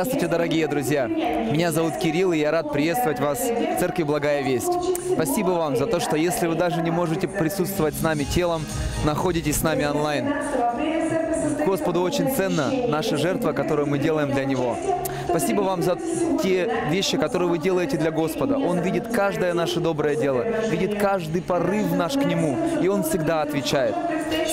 Здравствуйте, дорогие друзья! Меня зовут Кирилл, и я рад приветствовать вас в Церкви Благая Весть. Спасибо вам за то, что если вы даже не можете присутствовать с нами телом, находитесь с нами онлайн. Господу очень ценна наша жертва, которую мы делаем для Него. Спасибо вам за те вещи, которые вы делаете для Господа. Он видит каждое наше доброе дело, видит каждый порыв наш к Нему, и Он всегда отвечает.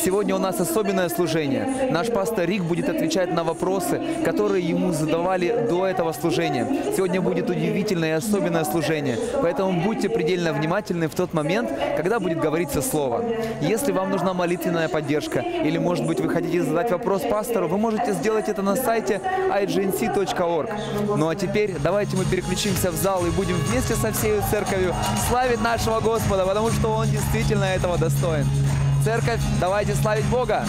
Сегодня у нас особенное служение. Наш пастор Рик будет отвечать на вопросы, которые ему задавали до этого служения. Сегодня будет удивительное и особенное служение. Поэтому будьте предельно внимательны в тот момент, когда будет говориться слово. Если вам нужна молитвенная поддержка, или, может быть, вы хотите задать вопрос пастору, вы можете сделать это на сайте ignc.org. Ну а теперь давайте мы переключимся в зал и будем вместе со всей церковью славить нашего Господа, потому что Он действительно этого достоин. Церковь, давайте славить Бога!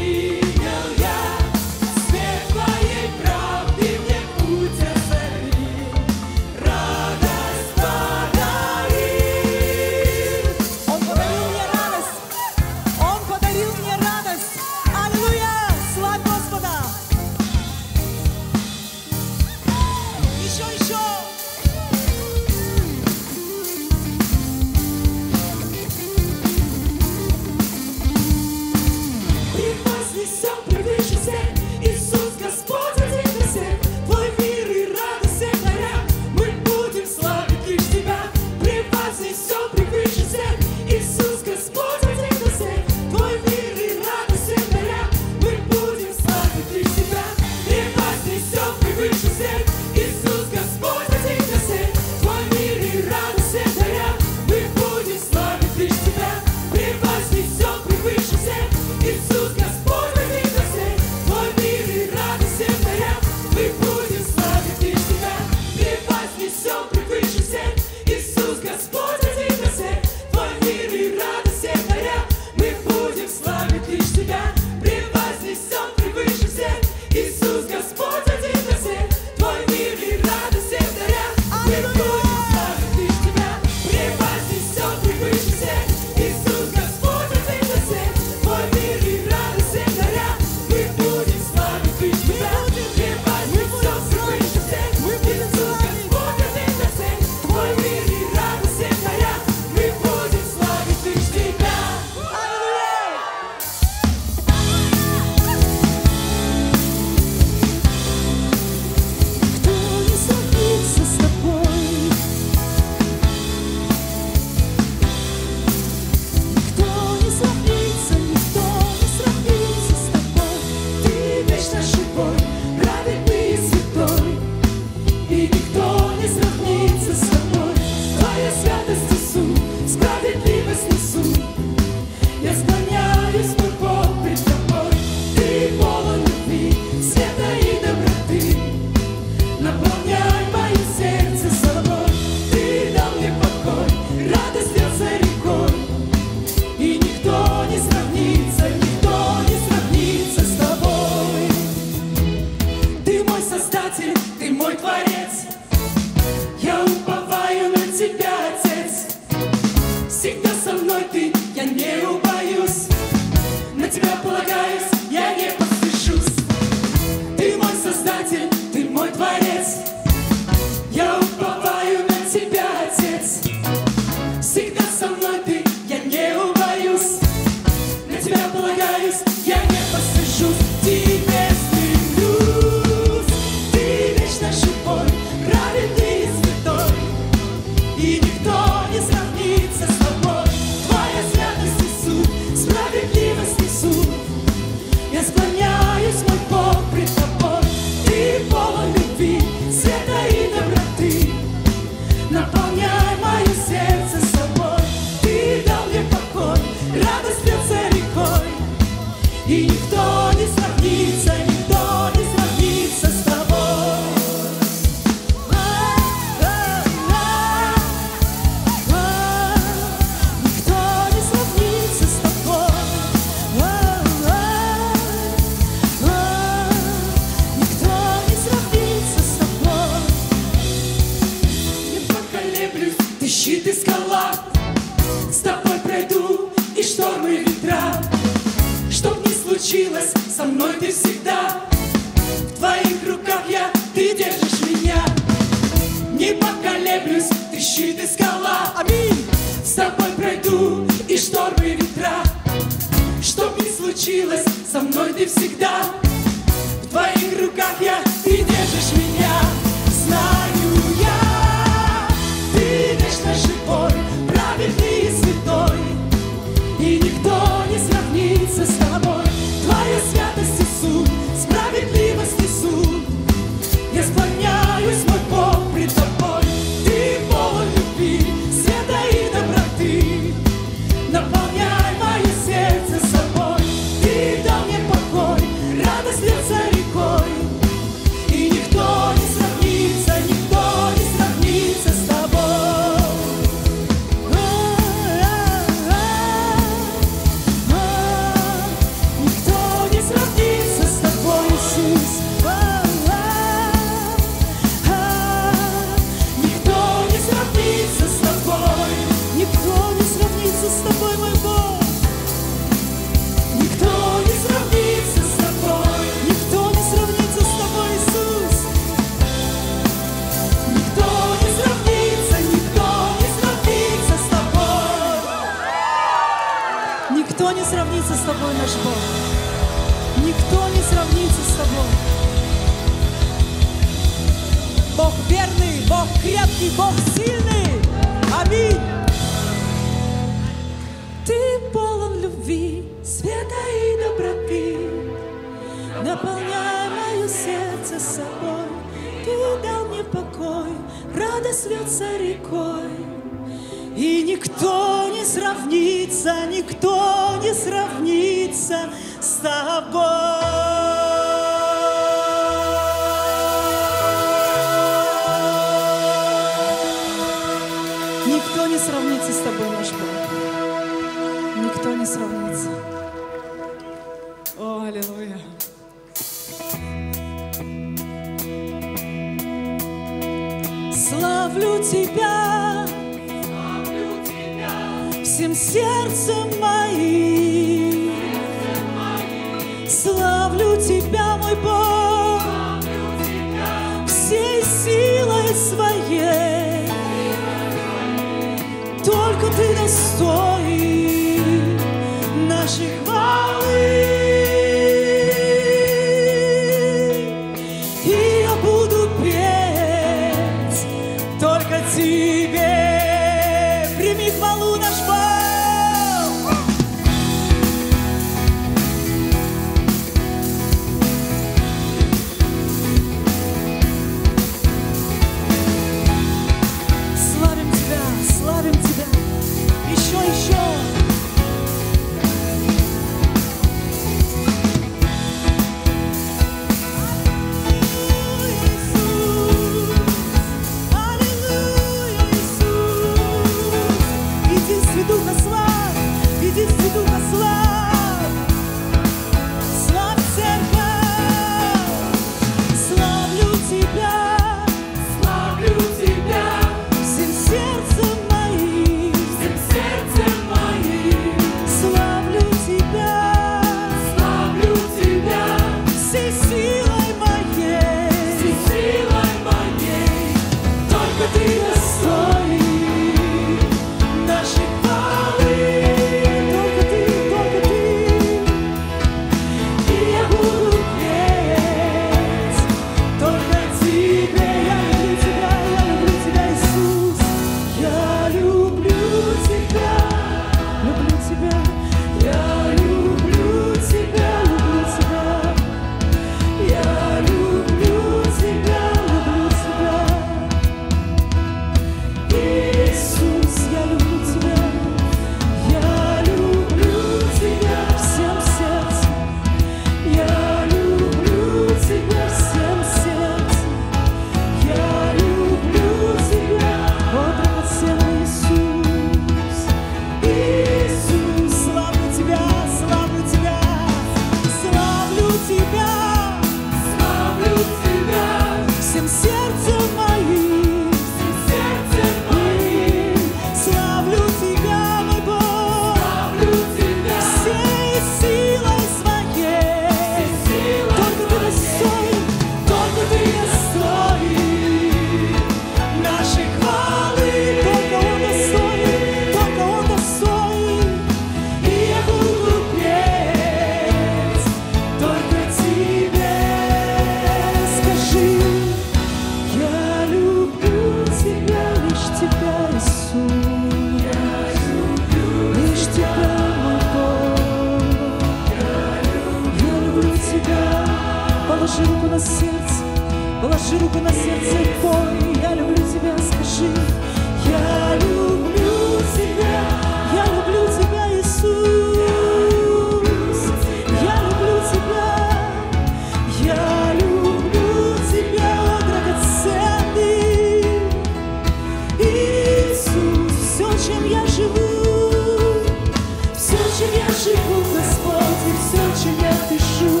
чем я живу, Господь, и все, чем я пишу,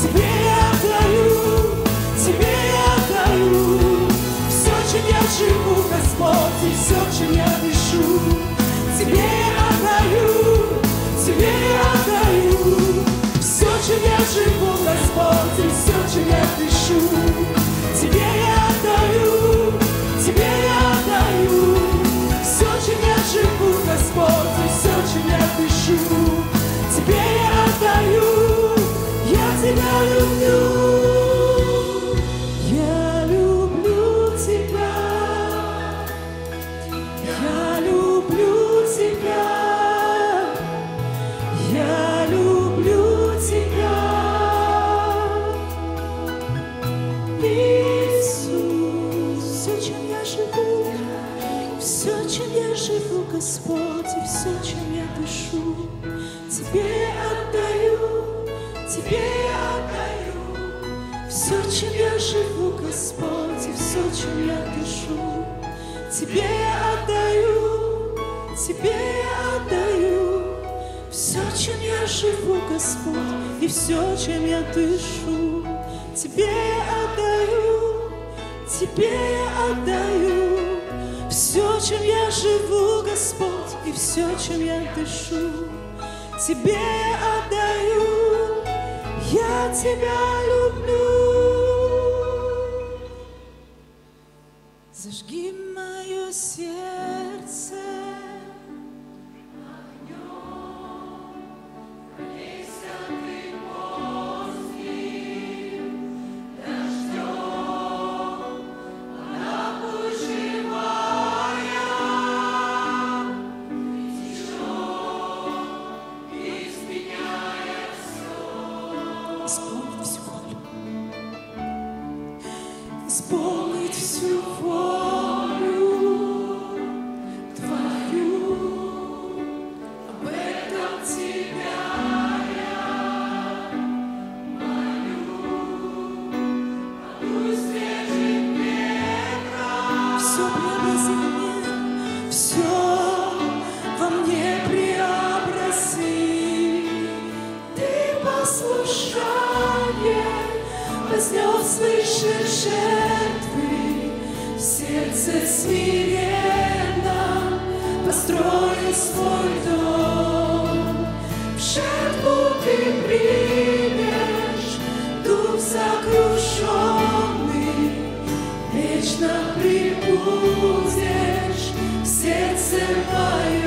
Тебе я даю, Тебе я даю, Все, чем я живу, Господь, и все, чем я пишу. все, чем я дышу, тебе я отдаю, тебе я отдаю. Все, чем я живу, Господь, и все, чем я дышу, тебе я отдаю. Я тебя люблю. будешь в сердце моем.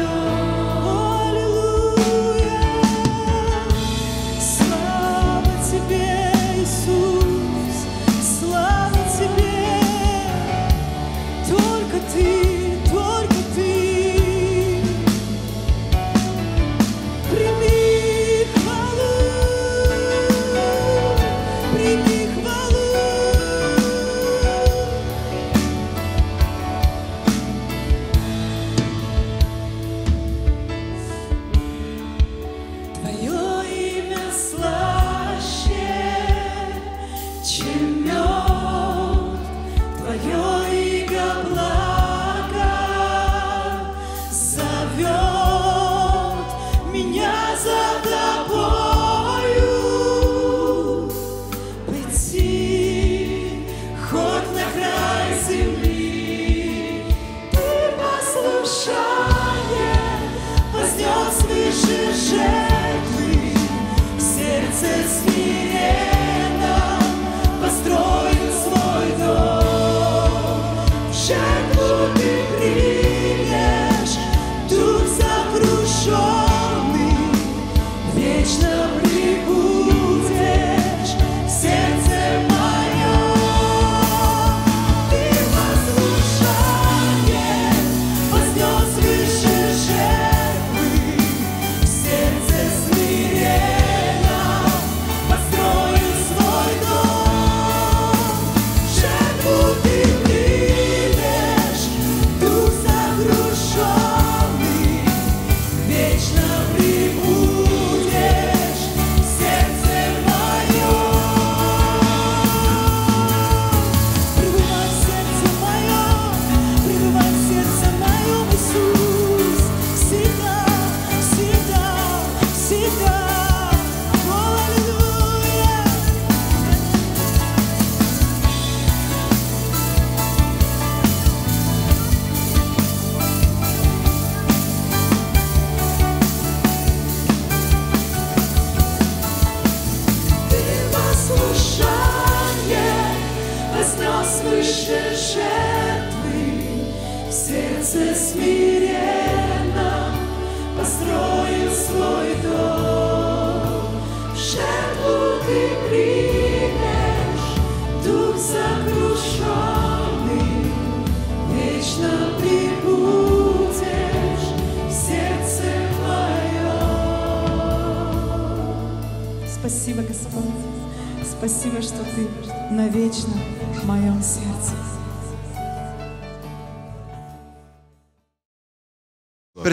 Спасибо, что Ты навечно в моем сердце.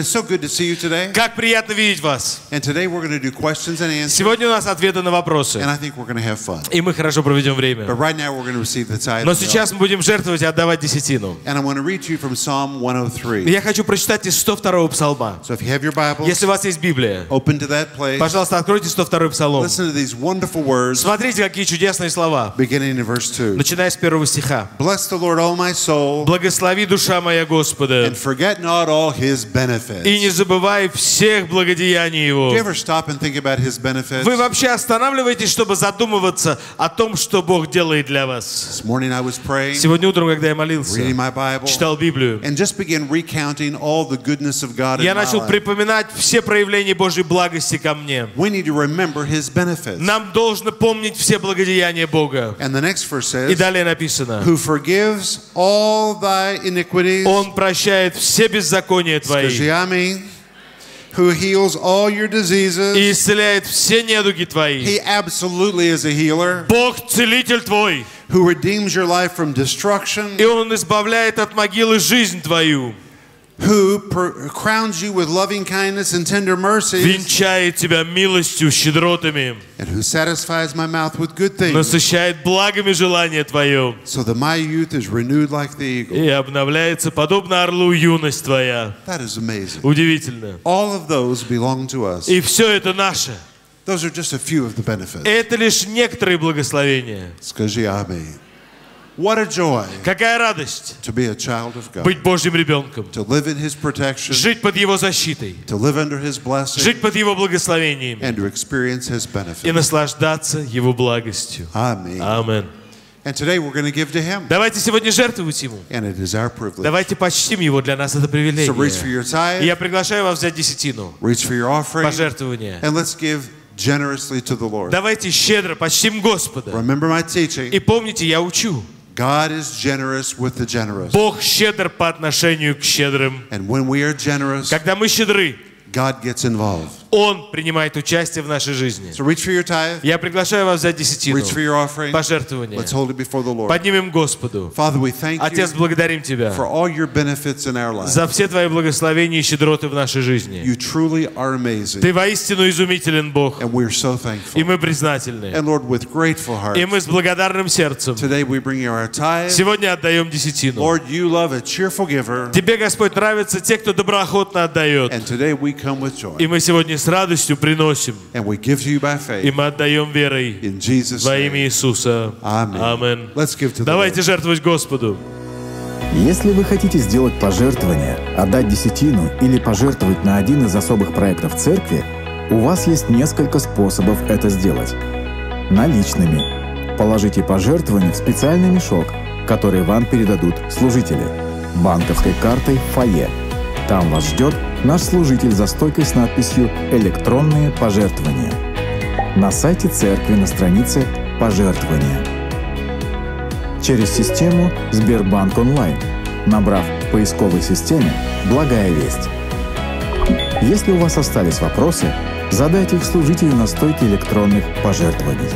But it's so good to see you today. Как приятно видеть вас. And today we're going to do questions and answers. Сегодня у нас ответы на вопросы. And I think we're going to have fun. И мы хорошо проведем But время. right now we're going to receive the tithe. Но сейчас мы будем жертвовать и отдавать десятину. And I want to read to you from Psalm 103. Я хочу прочитать из 102 псалма. So if you have your Bibles, Если у вас есть Библия, open to that place. пожалуйста, откройте 102 псалом. Listen to these wonderful words Смотрите, какие чудесные слова. beginning in verse 2. Начиная с первого стиха. Bless the Lord, O my soul, «Благослови душа моя Господа, and forget not all his benefits. И не забывай всех благодеяний Его». Do you ever stop and think about his benefits? Вы вообще останавливаетесь, чтобы задумываться о том, что Бог делает для вас? This morning I was praying, Сегодня утром, когда я молился, reading my Bible, читал Библию, and just began recounting all the goodness of God я начал припоминать все проявления Божьей благости ко мне. We need to remember his benefits. Нам должно помнить все благодеяния Бога. And the next verse И says, далее написано, who forgives all thy iniquities. Он прощает все беззакония твои аминь. Who heals all your diseases. и исцеляет все недуги твои. He absolutely is a healer. Бог целитель твой, Who redeems your life from destruction. и Он избавляет от могилы жизнь твою, Who per- crowns you with loving kindness and tender mercies. венчает тебя милостью, щедротами, And who satisfies my mouth with good things. насыщает благами желание твое, So that my youth is renewed like the eagle. и обновляется подобно орлу юность твоя. That is amazing. Удивительно. All of those belong to us. И все это наше. Those are just a few of the benefits. Это лишь некоторые благословения. Скажи аминь. What a joy Какая радость to be a child of God. быть Божьим ребенком, To live in His protection. жить под Его защитой, To live under His blessing. жить под Его благословениями And to experience His и benefit. наслаждаться Его благостью. Amen. Амин. And today we're going to give to Him. Давайте сегодня жертвовать Ему. And it is our privilege. Давайте почтим Его, для нас это So reach for привилегия. your И tithe, я приглашаю вас взять десятину, reach for your offering, пожертвование. and let's give generously to the Lord. Давайте щедро почтим Господа. Remember my teaching. И помните, я учу, God is generous with the generous. Бог щедр по отношению к щедрым. And when we are generous, Когда мы щедры, God gets involved. Он принимает участие в нашей жизни. So reach for your tithe, Я приглашаю вас взять десятину, reach for your offering. пожертвование. Let's hold it before the Lord. Поднимем Господу. Father, we thank Отец, благодарим Тебя for all your benefits in our за все Твои благословения и щедроты в нашей жизни. You truly are amazing. Ты воистину изумителен, Бог, And we're so и thankful. мы признательны. And Lord, with grateful И hearts, мы с благодарным сердцем today we bring you our tithe. сегодня отдаем десятину. Lord, you love a cheerful giver. Тебе, Господь, нравятся те, кто доброохотно отдает. And today we. И мы сегодня с радостью приносим, и мы отдаем верой во имя. Иисуса. Amen. Амин. Let's give to the Давайте жертвовать Господу. Если вы хотите сделать пожертвование, отдать десятину или пожертвовать на один из особых проектов церкви, у вас есть несколько способов это сделать. Наличными. Положите пожертвование в специальный мешок, который вам передадут служители. Банковской картой в фойе. Там вас ждет наш служитель за стойкой с надписью «Электронные пожертвования». На сайте церкви на странице «Пожертвования» через систему Сбербанк онлайн, набрав в поисковой системе «Благая весть». Если у вас остались вопросы, задайте их служителю на стойке электронных пожертвований.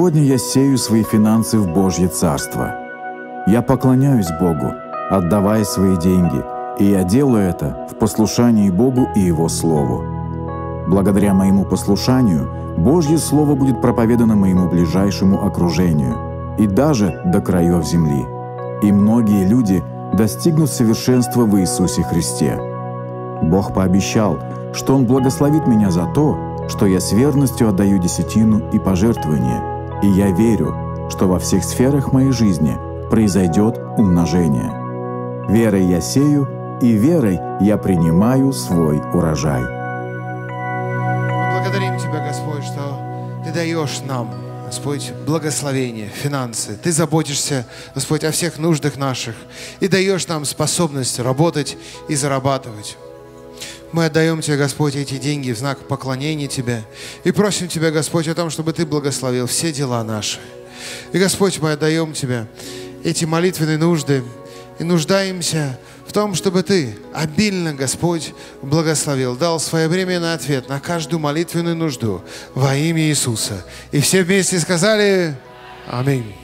Сегодня я сею свои финансы в Божье Царство. Я поклоняюсь Богу, отдавая свои деньги, и я делаю это в послушании Богу и Его Слову. Благодаря моему послушанию Божье Слово будет проповедано моему ближайшему окружению и даже до краев земли. И многие люди достигнут совершенства в Иисусе Христе. Бог пообещал, что Он благословит меня за то, что я с верностью отдаю десятину и пожертвования, и я верю, что во всех сферах моей жизни произойдет умножение. Верой я сею, и верой я принимаю свой урожай. Мы благодарим Тебя, Господь, что Ты даешь нам, Господь, благословение, финансы. Ты заботишься, Господь, о всех нуждах наших и даешь нам способность работать и зарабатывать. Мы отдаем Тебе, Господь, эти деньги в знак поклонения Тебе и просим Тебя, Господь, о том, чтобы Ты благословил все дела наши. И, Господь, мы отдаем Тебе эти молитвенные нужды и нуждаемся в том, чтобы Ты обильно, Господь, благословил, дал своевременный ответ на каждую молитвенную нужду во имя Иисуса. И все вместе сказали Аминь.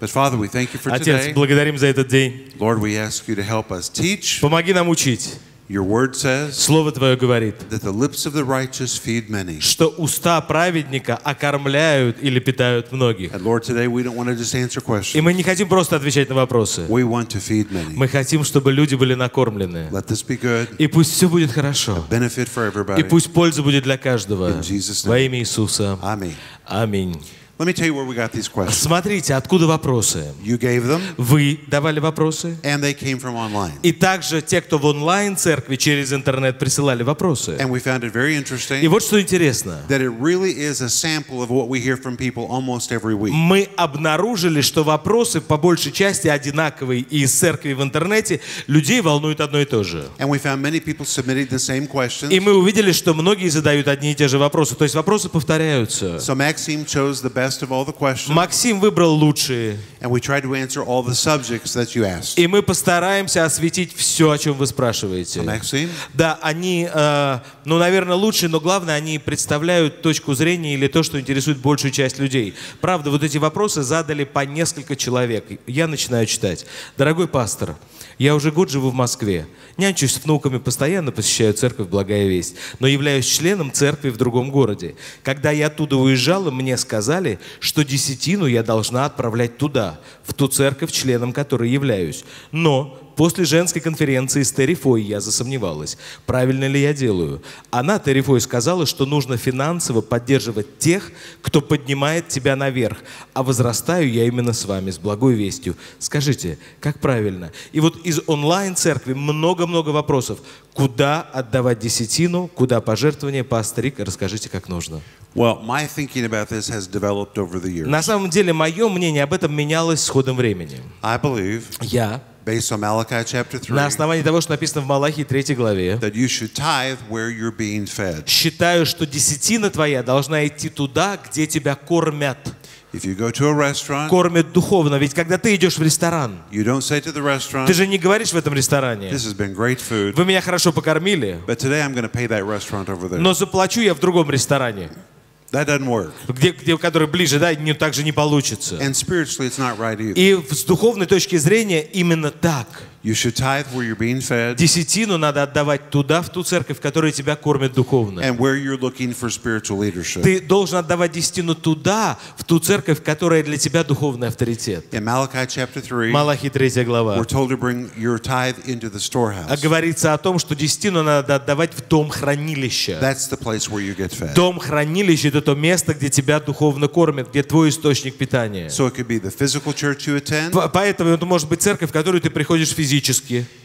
But Father, we thank you for Отец, today. благодарим за этот день. Lord, we ask you to help us teach. Помоги нам учить. Your word says Слово Твое говорит, that the lips of the righteous feed many. что уста праведника окормляют или питают многих. And Lord, today we don't want to just answer И questions. мы не хотим просто отвечать на вопросы. We want to feed many. Мы хотим, чтобы люди были накормлены. Let this be good, И пусть все будет хорошо. benefit for И everybody. пусть польза будет для каждого. In Jesus' name. Во имя Иисуса. Amen. Аминь. Let me tell you where we got these questions. Смотрите, откуда вопросы. You gave them, Вы давали вопросы. and they came from online. И также те, кто в онлайн-церкви через интернет присылали вопросы. And we found it very И interesting вот что интересно. that it really is a sample of what we hear from people almost every week. Мы обнаружили, что вопросы по большей части одинаковые и из церкви в интернете людей волнует одно и то же. And we found many people submitting the same questions. И мы увидели, что многие задают одни и те же вопросы. То есть вопросы повторяются. So Maxime chose the best of all the questions, Максим выбрал лучшие. and we tried to answer all the subjects that you asked. И мы постараемся осветить все, о чем вы спрашиваете. Maxime? Да, они, э, ну, наверное, лучшие, но главное, они представляют точку зрения или то, что интересует большую часть людей. Правда, вот эти вопросы задали по несколько человек. Я начинаю читать. Дорогой пастор, я уже год живу в Москве. Нянчусь с внуками, постоянно посещаю церковь «Благая весть», но являюсь членом церкви в другом городе. Когда я оттуда уезжала, мне сказали, что десятину я должна отправлять туда, в ту церковь, членом которой являюсь. Но После женской конференции с Терри Фой я засомневалась, правильно ли я делаю. Она, Терри Фой, сказала, что нужно финансово поддерживать тех, кто поднимает тебя наверх. А возрастаю я именно с вами, с благой вестью. Скажите, как правильно? И вот из онлайн-церкви много-много вопросов. Куда отдавать десятину, куда пожертвования? Пастор Рик, расскажите, как нужно. Well, my thinking about this has developed over the years. На самом деле, мое мнение об этом менялось с ходом времени. I believe, Я, based on Malachi chapter 3, на основании того, что написано в Малахии 3 главе, that you should tithe where you're being fed. считаю, что десятина твоя должна идти туда, где тебя кормят. If you go to a restaurant, Кормят духовно. Ведь когда ты идешь в ресторан, you don't say to the restaurant, ты же не говоришь в этом ресторане, this has been great food, вы меня хорошо покормили, but today I'm pay that restaurant over there. но заплачу я в другом ресторане, That doesn't work. где, где, который ближе, да, не, так же не получится. And spiritually, it's not right either. И с духовной точки зрения именно так. You should tithe where you're being fed Десятину надо отдавать туда, в ту церковь, в которой тебя кормят духовно. and where you're looking for spiritual leadership. Ты должен отдавать десятину туда, в ту церковь, которая для тебя духовный авторитет. In Malachi chapter 3, Малахи 3 глава. we're told to bring your tithe into the А storehouse. говорится о том, что десятину надо отдавать в дом хранилища. That's the place where you get fed. Дом хранилища – это то место, где тебя духовно кормят, где твой источник питания. So it could be the physical church you attend, П- Поэтому это может быть церковь, в которую ты приходишь физически.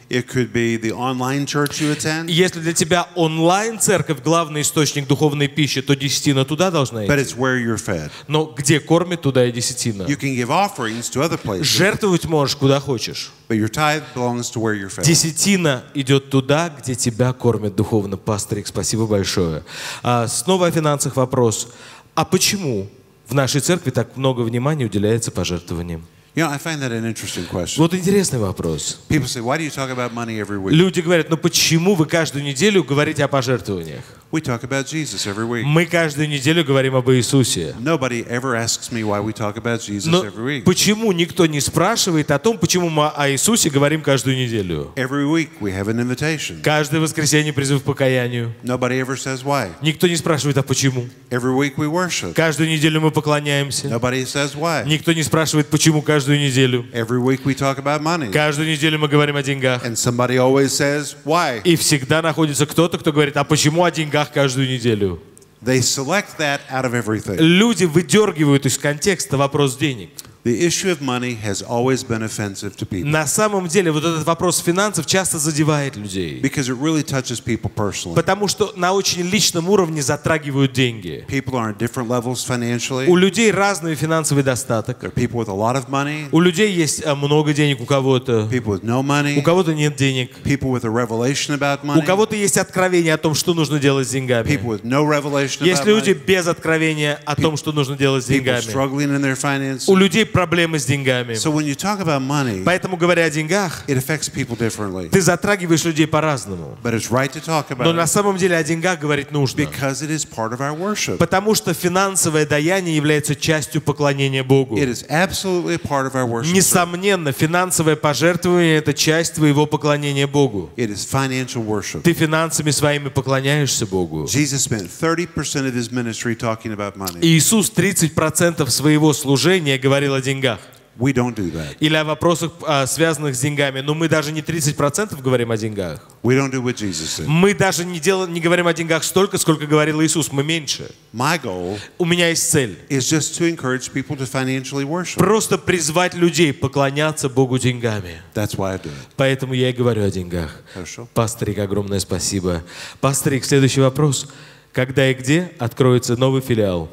It could be the online church you attend, Если для тебя онлайн-церковь – главный источник духовной пищи, то десятина туда должна but идти. it's where you're fed. Но где кормят, туда и десятина. You can give offerings to other places, Жертвовать можешь куда хочешь. but your tithe belongs to where you're fed. Десятина идет туда, где тебя кормят духовно. Пасторик, спасибо большое. А, снова о финансах вопрос. А почему в нашей церкви так много внимания уделяется пожертвованиям? You know, I find that an interesting question. Вот интересный вопрос. People say, why do you talk about money every week? Люди говорят, ну почему вы каждую неделю говорите о пожертвованиях? We talk about Jesus every week. Мы каждую неделю говорим об Иисусе. Nobody ever asks me why we talk about Jesus Но every week. почему никто не спрашивает о том, почему мы о Иисусе говорим каждую неделю? Every week we have an invitation. Каждое воскресенье призыв к покаянию. Nobody ever says why. Никто не спрашивает, а почему? Every week we worship. Каждую неделю мы поклоняемся. Nobody says why. Никто не спрашивает, почему каждую неделю. Every week we talk about money. Каждую неделю мы говорим о деньгах. And somebody always says why. И всегда находится кто-то, кто говорит, а почему о деньгах каждую неделю? They select that out of everything. Люди выдергивают из контекста вопрос денег. The issue of money has always been offensive to people На самом деле вот этот вопрос финансов часто задевает людей. because it really touches people personally. Потому что на очень личном уровне затрагивают деньги. People are on different levels financially. У людей разный финансовый достаток. There are people with a lot of money, У людей есть э, много денег, у кого-то. people with no У money, кого-то нет денег. people with a revelation about У money, кого-то есть откровение о том, что нужно делать с деньгами. people with no revelation Есть about люди money, без откровения о том, что нужно делать с people деньгами. struggling in their finances. У людей проблемы с деньгами. So when you talk about money, Поэтому, говоря о деньгах, it affects people differently. ты затрагиваешь людей по-разному. But it's right to talk Но about на it самом деле о деньгах говорить нужно. because it is part of our worship. Потому что финансовое даяние является частью поклонения Богу. It is absolutely part of our worship. Несомненно, финансовое пожертвование – это часть твоего поклонения Богу. It is financial worship. Ты финансами своими поклоняешься Богу. Jesus spent 30% of his ministry talking about money. Иисус 30% своего служения говорил о деньгах. We don't do that. Или о вопросах, а, связанных с деньгами. Но мы даже не 30% говорим о деньгах. We don't do what Jesus did. Мы даже не, дел... не говорим о деньгах столько, сколько говорил Иисус. Мы меньше. My goal У меня есть цель. is just to encourage people to financially worship. Просто призвать людей поклоняться Богу деньгами. That's why I do it. Поэтому я и говорю о деньгах. Хорошо. Пасторик, огромное спасибо. Пасторик, следующий вопрос. Когда и где откроется новый филиал?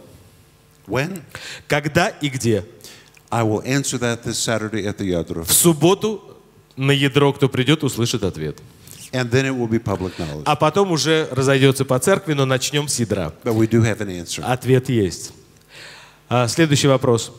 When? Когда и где? I will answer that this Saturday at the Yadruf. В субботу на ядро, кто придет, услышит ответ. And then it will be public knowledge. А потом уже разойдется по церкви, но начнем с ядра. But we do have an answer. Ответ есть. А, следующий вопрос.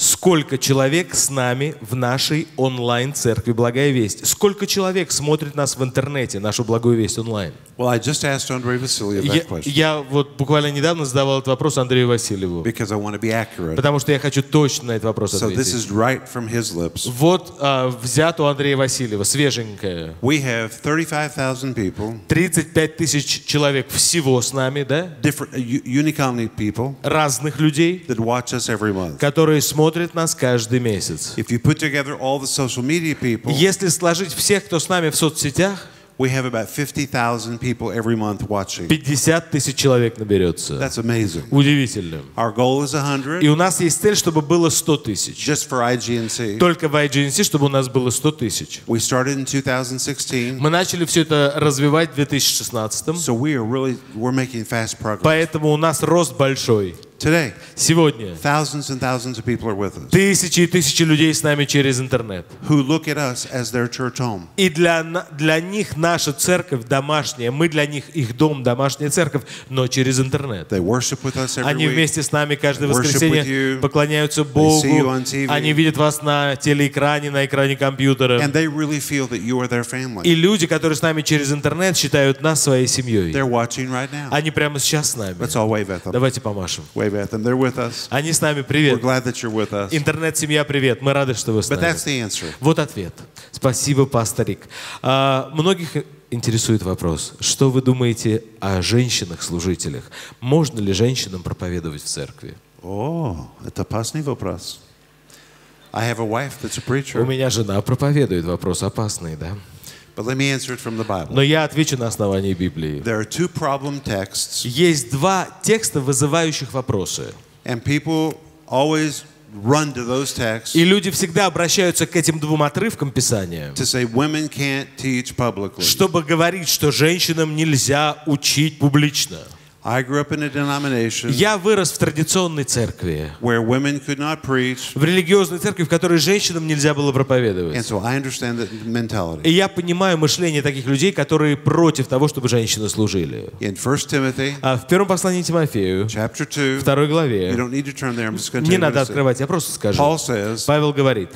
Сколько человек с нами в нашей онлайн-церкви «Благая весть»? Сколько человек смотрит нас в интернете, нашу «Благую весть» онлайн? Well, I just asked Andrei Vasilyev Я, that question я вот буквально недавно задавал этот вопрос Андрею Васильеву, because I want to be accurate. потому что я хочу точно на этот вопрос So this ответить. is right from his lips. Вот а, взят у Андрея Васильева, свеженькое. We have 35,000 people, 35 тысяч человек всего с нами, да? different, uh, people Разных людей, that watch us every month. которые смотрят нас каждый месяц. If you put together all the social media people, Если сложить всех, кто с нами в соцсетях, we have about 50,000 people every month watching. 50 тысяч человек наберется. That's amazing. Удивительно. Our goal is И 100 у нас есть цель, чтобы было 100 тысяч. just for IGNC. Только в IGNC, чтобы у нас было 100 тысяч. We started in 2016, Мы начали все это развивать в 2016 so we are really we're making fast progress. поэтому у нас рост большой. Today, Сегодня thousands and thousands of people are with us тысячи и тысячи людей с нами через интернет. who look at us as their church home. И для, для них наша церковь домашняя, мы для них их дом, домашняя церковь, но через интернет. They worship with us every Они вместе с нами каждое воскресенье you. поклоняются see you Богу. on TV. Они видят вас на телеэкране, на экране компьютера. And they really feel that you are their family. И люди, которые с нами через интернет, считают нас своей семьей. They're watching right now. Они прямо сейчас с нами. Let's all wave at them. Давайте помашем. Wave at them. They're with us. Они с нами, We're привет. glad that you're with us. Интернет-семья, привет. Мы рады, что вы с But нами. that's the answer. Вот ответ. Спасибо, пасторик. А, многих интересует вопрос, что вы думаете о женщинах-служителях? Можно ли женщинам проповедовать в церкви? Oh, это опасный вопрос. I have a wife that's a У preacher, меня жена проповедует, вопрос опасный, да? Но я отвечу на основании Библии. There are two problem texts, Есть два текста, вызывающих вопросы. and people always run to those texts И люди всегда обращаются к этим двум отрывкам Писания, to say women can't teach publicly. чтобы говорить, что женщинам нельзя учить публично. I grew up in a denomination Я вырос в традиционной церкви, where women could not preach, в религиозной церкви, в которой женщинам нельзя было and проповедовать. so I understand that mentality. И я понимаю мышление таких людей, которые против того, чтобы женщины служили. In 1 Timothy А в первом послании Тимофею, chapter 2, второй главе, не надо открывать, я просто скажу. Павел говорит,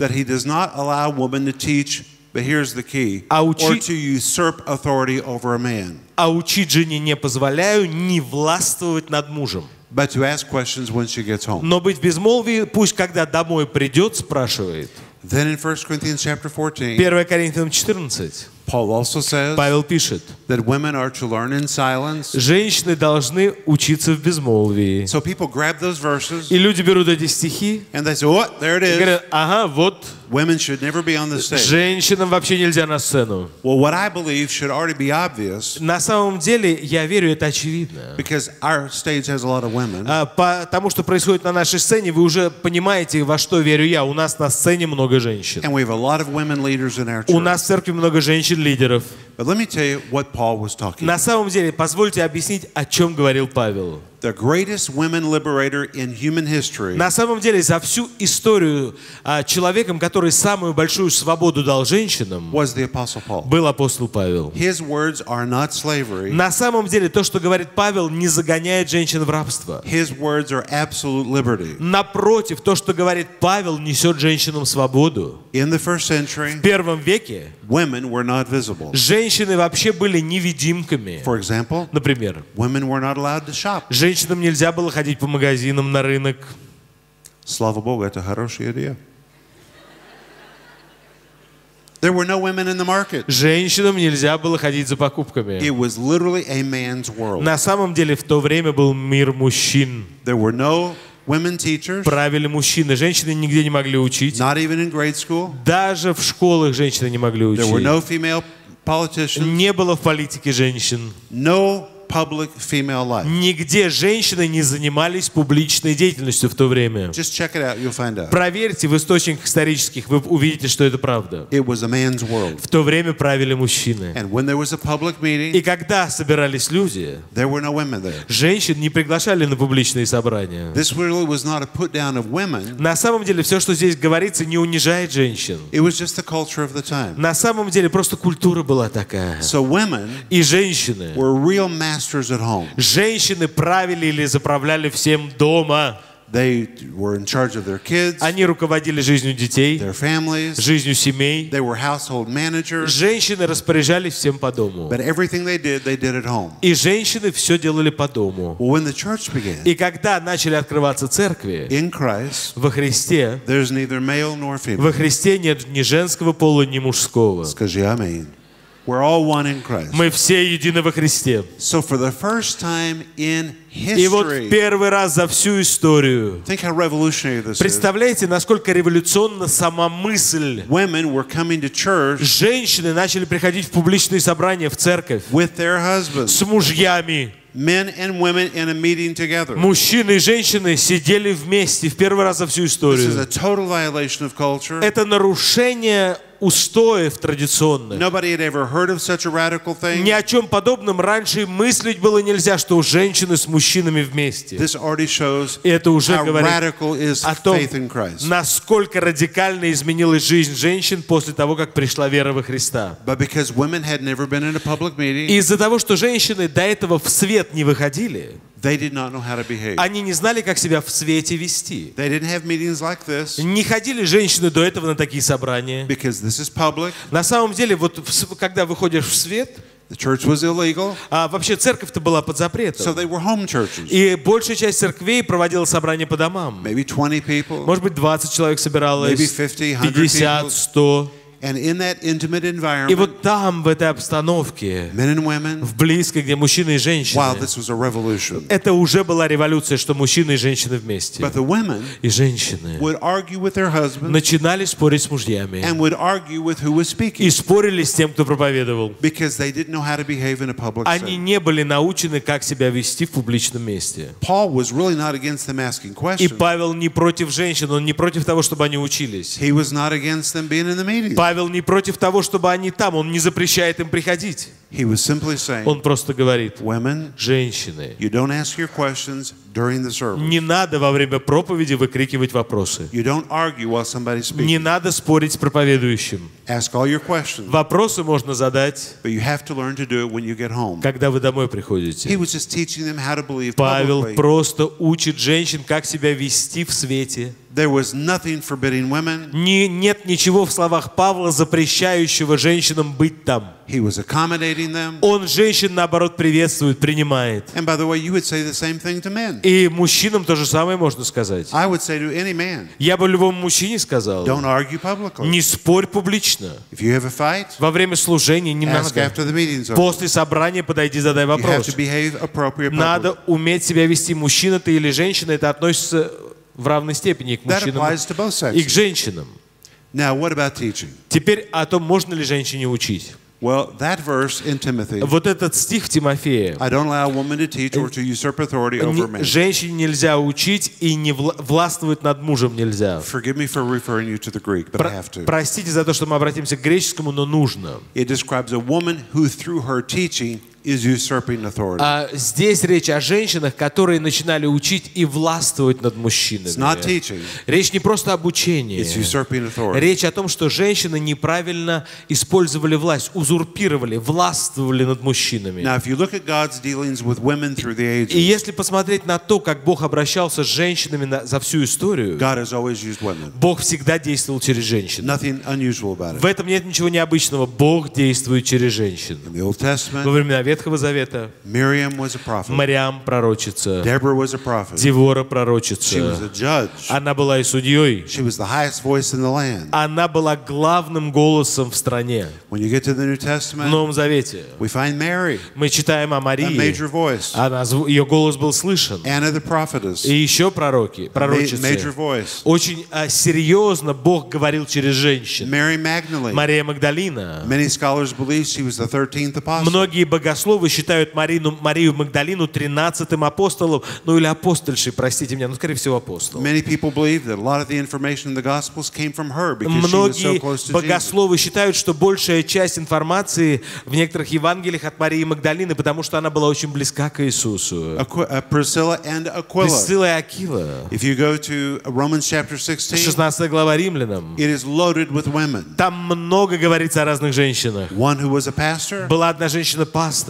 But here's the key. А Or учи- to usurp authority over a man. А учить жене не позволяю не властвовать над мужем. But to ask questions when she gets home. Но быть в безмолвии, пусть когда домой придет, спрашивает. Then in 1 Corinthians chapter 14, 1 Коринфянам 14. Paul also says Павел пишет, that women are to learn in silence. женщины должны учиться в безмолвии. So people grab those verses И люди берут эти стихи and they say, "Oh, there it и is. говорят, ага, вот, Women should never be on the stage." женщинам вообще нельзя на сцену. Well, what I believe should already be obvious На самом деле, я верю, это очевидно. because our stage has a lot of women. А, По тому, что происходит на нашей сцене, вы уже понимаете, во что верю я. У нас на сцене много женщин. And we have a lot of women leaders in our У church. нас в церкви много женщин-лидеров. But let me tell you what Paul was talking На самом деле, позвольте объяснить, о чем говорил Павел. The greatest women liberator in human history На самом деле, за всю историю а, человеком, который самую большую свободу дал женщинам, was the Apostle Paul. был апостол Павел. His words are not slavery. На самом деле, то, что говорит Павел, не загоняет женщин в рабство. His words are absolute liberty. Напротив, то, что говорит Павел, несет женщинам свободу. In the first century, В первом веке women were not visible. женщины вообще были невидимками. For example, Например, women were not allowed to shop. женщинам нельзя было ходить по магазинам, на рынок. Слава Богу, это хорошая идея. There were no women in the market. Женщинам нельзя было ходить за покупками. It was literally a man's world. На самом деле в то время был мир мужчин. There were no women teachers, Правили мужчины. Женщины нигде не могли учить. not even in grade school. Даже в школах женщины не могли There were учить. no female politicians, Не было в политике женщин. no public female life. Нигде женщины не занимались публичной деятельностью в то время. Just check it out, you'll find out. Проверьте в источниках исторических, вы увидите, что это правда. It was a man's world. В то время правили мужчины. And when there was a public И meeting, когда собирались люди, there were no women there. женщин не приглашали на публичные собрания. This really was not a put down of women. На самом деле все, что здесь говорится, не унижает женщин. It was just the culture of the time. На самом деле просто культура была такая. So women И женщины, were real masters at home. женщины правили или заправляли всем дома. They were in charge of their kids, Они руководили жизнью детей, their families. жизнью семей. They were household managers. Женщины распоряжались всем по дому. But everything they did, they did at home. И женщины все делали по дому. Well, when the church began, И когда начали открываться церкви, in Christ, во Христе, there's neither male nor female. во Христе нет ни женского пола, ни мужского. Скажи аминь. We're all one in Christ. Мы все едины во Христе. So for the first time in И вот history, первый раз за всю историю. think how revolutionary this is. Представляете, насколько революционна сама мысль. Women were coming to church Женщины начали приходить в публичные собрания, в церковь with their husbands. с мужьями. Men and women in a meeting together. Мужчины и женщины сидели вместе в первый раз за всю This is a историю. total violation of culture. Это нарушение устоев традиционных. Ни о чем подобном раньше мыслить было нельзя, что у женщины с мужчинами вместе. И это уже говорит о том, насколько радикально изменилась жизнь женщин после того, как пришла вера во Христа. Из-за того, что женщины до этого в свет не выходили, they did not know how to behave. они не знали, как себя в свете вести. They didn't have meetings like this Не ходили женщины до этого на такие собрания. because this is public. На самом деле, вот когда выходишь в свет, The church was illegal, а вообще церковь-то была под so запретом. they were home churches. И большая часть церквей проводила собрания по домам. Maybe 20 people. Может быть, 20 человек собиралось, Maybe 50, 100 50, people. 100. And in that intimate И environment, вот там, в этой обстановке, men and women, в близкой, где мужчины и женщины, wow, this was a revolution. это уже была революция, что мужчины и женщины вместе. But the women И женщины would argue with their husbands начинали спорить с мужьями. and would argue with who was speaking И спорили с тем, кто проповедовал. because they didn't know how to behave in a public Они не были научены, как себя вести в публичном месте. Paul was really not against them asking И questions. Павел не против женщин, он не против того, чтобы они учились. He was not against them being in the meeting. Павел не против того, чтобы они там, он не запрещает им приходить. He was simply saying, Он просто говорит, women, женщины, you don't ask your questions during the service. не надо во время проповеди выкрикивать вопросы. You don't argue while somebody's Не надо спорить с проповедующим. Ask all your questions, Вопросы можно задать, but you have to learn to do it when you get home. когда вы домой He приходите. was just teaching them how to believe Павел publicly просто учит женщин, как себя вести в свете. There was nothing forbidding women. Не, нет ничего в словах Павла, запрещающего женщинам быть там. He was accommodating them. Он женщин, наоборот, приветствует, принимает. And by the way, you would say the same thing to men. И мужчинам то же самое можно сказать. I would say to any man, Я бы любому мужчине сказал, don't argue publicly. не спорь публично. If you have a fight, Во время служения не ask надо. after the meeting's over. После собрания подойди, задай You have вопрос. to behave appropriate Надо уметь себя вести. Мужчина ты или женщина, это относится в равной степени и к мужчинам, и к женщинам. Now, what about teaching? Теперь о том, можно ли женщине учить. Well, that verse in Timothy, Вот этот стих в Тимофея. I don't allow a woman to teach or to usurp authority over Не- men. Женщине нельзя учить и не вла- властвовать над мужем нельзя. Forgive me for referring you to the Greek, but I Про- have to. простите за то, что мы обратимся к греческому, но нужно. It describes a woman who, through her teaching, is usurping authority. А здесь речь о женщинах, которые начинали учить и властвовать над It's not мужчинами. teaching, Речь не просто об учении. it's usurping authority. Речь о том, что женщины неправильно использовали власть, узурпировали, властвовали над мужчинами. Now, if you look at God's dealings with women through the И ages, если посмотреть на то, как Бог обращался с женщинами на- за всю историю, God has always used women. Бог всегда действовал через женщин. Nothing unusual about В it. этом нет ничего необычного. Бог действует через женщин. In the Old Во Testament, времена Ветхого Завета a prophet. Мариам пророчица, Deborah was a prophet. Девора She was пророчица. a judge. Она была и судьей. She was the highest voice in the land. Она была главным голосом в стране. When you get to the New В Новом Завете we find Mary, мы читаем о Марии. Она, ее голос был слышен. И еще пророки, пророчицы. Очень а, серьезно Бог говорил через женщин. Мария Магдалина. Many scholars believe she was the 13th apostle. Многие богословы считают Марину, Марию Магдалину 13-м апостолом, ну или апостольшей, простите меня, ну скорее всего апостол. Многие богословы считают, что большая часть информации в некоторых Евангелиях от Марии Магдалины, потому что она была очень близка к Иисусу. Uh, Priscilla and Aquila. Присцилла и Акила. If you go to Romans chapter 16, 16 глава Римлянам. it is loaded with women. Там много говорится о разных женщинах. One who was a pastor, Была одна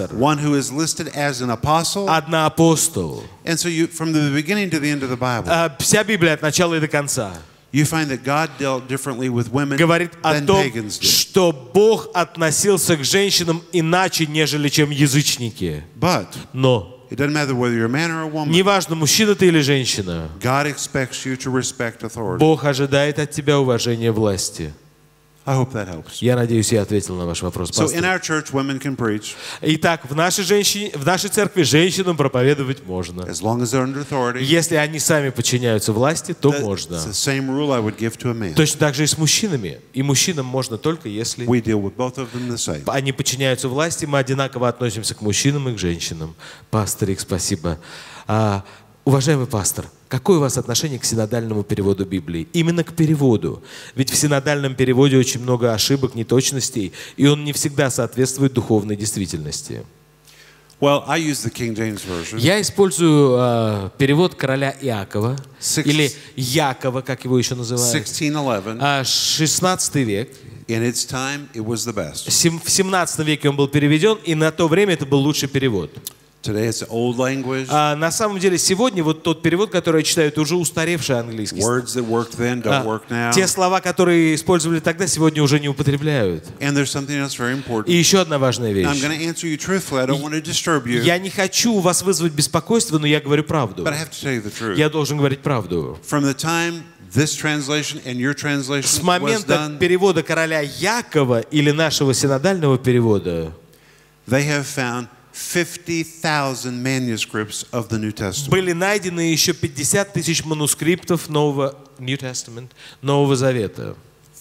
женщина-пастор, one who is listed as an apostle. одна апостол. And so you, from the beginning to the end of the Bible, А, Вся Библия от начала и до конца you find that God dealt differently with women говорит о than том, pagans did. что Бог относился к женщинам иначе, нежели чем язычники. But Но it doesn't matter whether you're a man or a woman. неважно, мужчина ты или женщина, God expects you to respect authority. Бог ожидает от тебя уважения власти. I hope that helps. Я надеюсь, я ответил на ваш вопрос. So in пастор. our church, women can preach Итак, в нашей, женщине, в нашей церкви женщинам проповедовать можно. as long as they're under authority. Если они сами подчиняются власти, то That- можно. It's the same rule I would give to a man. Точно так же и с мужчинами. И мужчинам можно только если We deal with both of them the same. они подчиняются власти, мы одинаково относимся к мужчинам и к женщинам. Пасторик, спасибо. А, уважаемый пастор, какое у вас отношение к синодальному переводу Библии? Именно к переводу. Ведь в синодальном переводе очень много ошибок, неточностей, и он не всегда соответствует духовной действительности. Well, I use the King James Version. Я использую а, перевод короля Иакова, Six- или Якова, как его еще называют. 1611. А, 16 век. In its time, it was the best. В 17 веке он был переведен, и на то время это был лучший перевод. Today, it's old language. А на самом деле сегодня вот тот перевод, который я читаю, это уже устаревший английский. Words that worked then don't work now. те слова, которые использовали тогда, сегодня уже не употребляют. And there's something else very И important. еще одна важная вещь. I'm going to answer you truthfully. I don't want to disturb you, Я не хочу у вас вызвать беспокойство, но я говорю правду. but I have to tell you the truth. Я должен говорить правду. From the time this translation and your translation С was момента done, перевода короля Якова или нашего синодального перевода they have found 50,000 manuscripts of the New Testament. были найдены еще 50 тысяч манускриптов Нового New Testament, Нового Завета.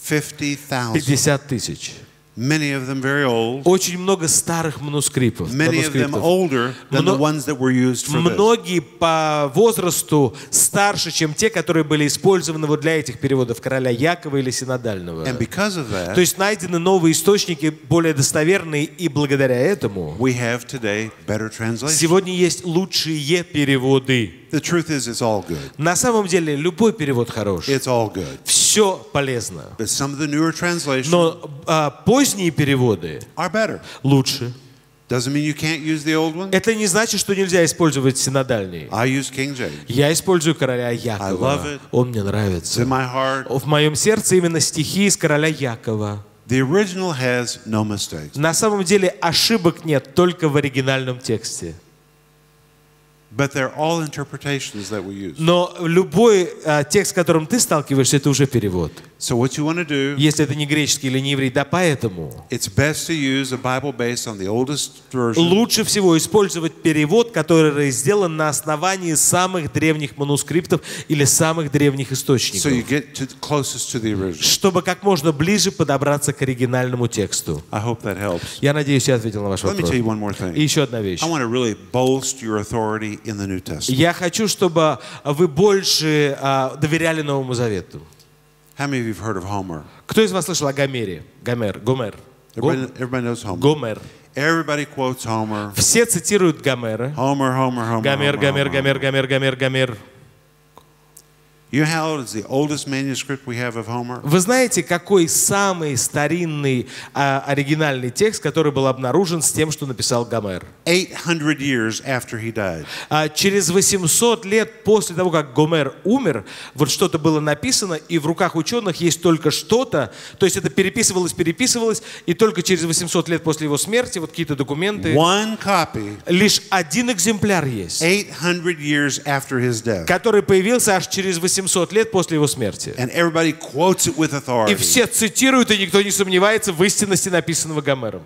50,000. 50 тысяч. Many of them very old. Очень много старых манускриптов. Many of them older than the ones that were used for this. Многие по возрасту старше, чем те, которые были использованы вот для этих переводов короля Якова или Синодального. And because of То that, есть найдены новые источники, более достоверные, и благодаря этому we have today better translations. сегодня есть лучшие переводы. The truth is, it's all good. На самом деле любой перевод хорош. It's all good. Все полезно. But some of the newer translations Но а, поздние переводы are better. лучше. Doesn't mean you can't use the old one. Это не значит, что нельзя использовать синодальный. I use King James. Я использую короля I Якова. love it. Он мне It's нравится. in my heart. В моем сердце именно стихи из короля Якова. The original has no mistakes. На самом деле ошибок нет только в оригинальном тексте. But they're all interpretations that we use. Но любой а, текст, с которым ты сталкиваешься, это уже перевод. So what you want to do, Если это не греческий или не еврей, да поэтому it's best to use a Bible based on the oldest version. лучше всего использовать перевод, который сделан на основании самых древних манускриптов или самых древних So you источников, get to closest to the original. чтобы как можно ближе подобраться к оригинальному тексту. I hope that helps. Я надеюсь, я ответил на ваш Let me вопрос. tell you one more И thing. еще одна вещь. I want to really bolster your authority in the New Testament. Я хочу, чтобы вы больше а, доверяли Новому Завету. How many of you have heard of Homer? Кто из вас слышал о Гомере? Гомер, Гомер. Everybody, everybody knows Homer. Гомер. Everybody quotes Homer. Все цитируют Гомера. Homer, Homer, Homer. Гомер, Homer, Гомер, Homer. Гомер, Гомер, Гомер, Гомер. Вы знаете, какой самый старинный а, оригинальный текст, который был обнаружен с тем, что написал Гомер? 800 years after he died. А, через 800 лет после того, как Гомер умер, вот что-то было написано, и в руках ученых есть только что-то, то есть это переписывалось, переписывалось, и только через 800 лет после его смерти, вот какие-то документы, One copy, лишь один экземпляр есть, 800 years after his death. который появился аж через 800 лет после его смерти. И все цитируют, и никто не сомневается в истинности написанного Гомером.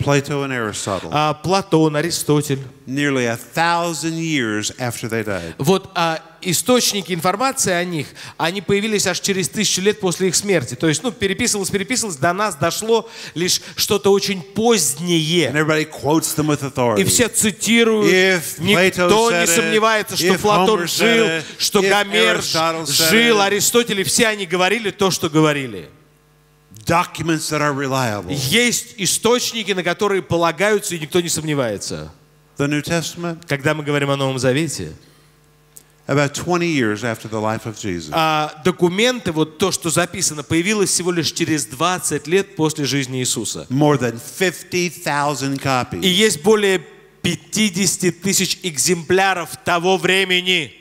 Plato and Aristotle. А, Платон, Аристотель. Nearly a thousand years after they died. Вот а, источники информации о них, они появились аж через тысячу лет после их смерти. То есть, ну, переписывалось, переписывалось, до нас дошло лишь что-то очень позднее. И все цитируют. Никто не сомневается, что Платон жил, что Гомер жил. Аристотель, и все они говорили то, что говорили. Documents that are reliable. Есть источники, на которые полагаются, и никто не сомневается. The New Testament, Когда мы говорим о Новом Завете, about 20 years after the life of Jesus. а документы, вот то, что записано, появилось всего лишь через 20 лет после жизни Иисуса. More than 50,000 И copies. есть более 50 тысяч экземпляров того времени.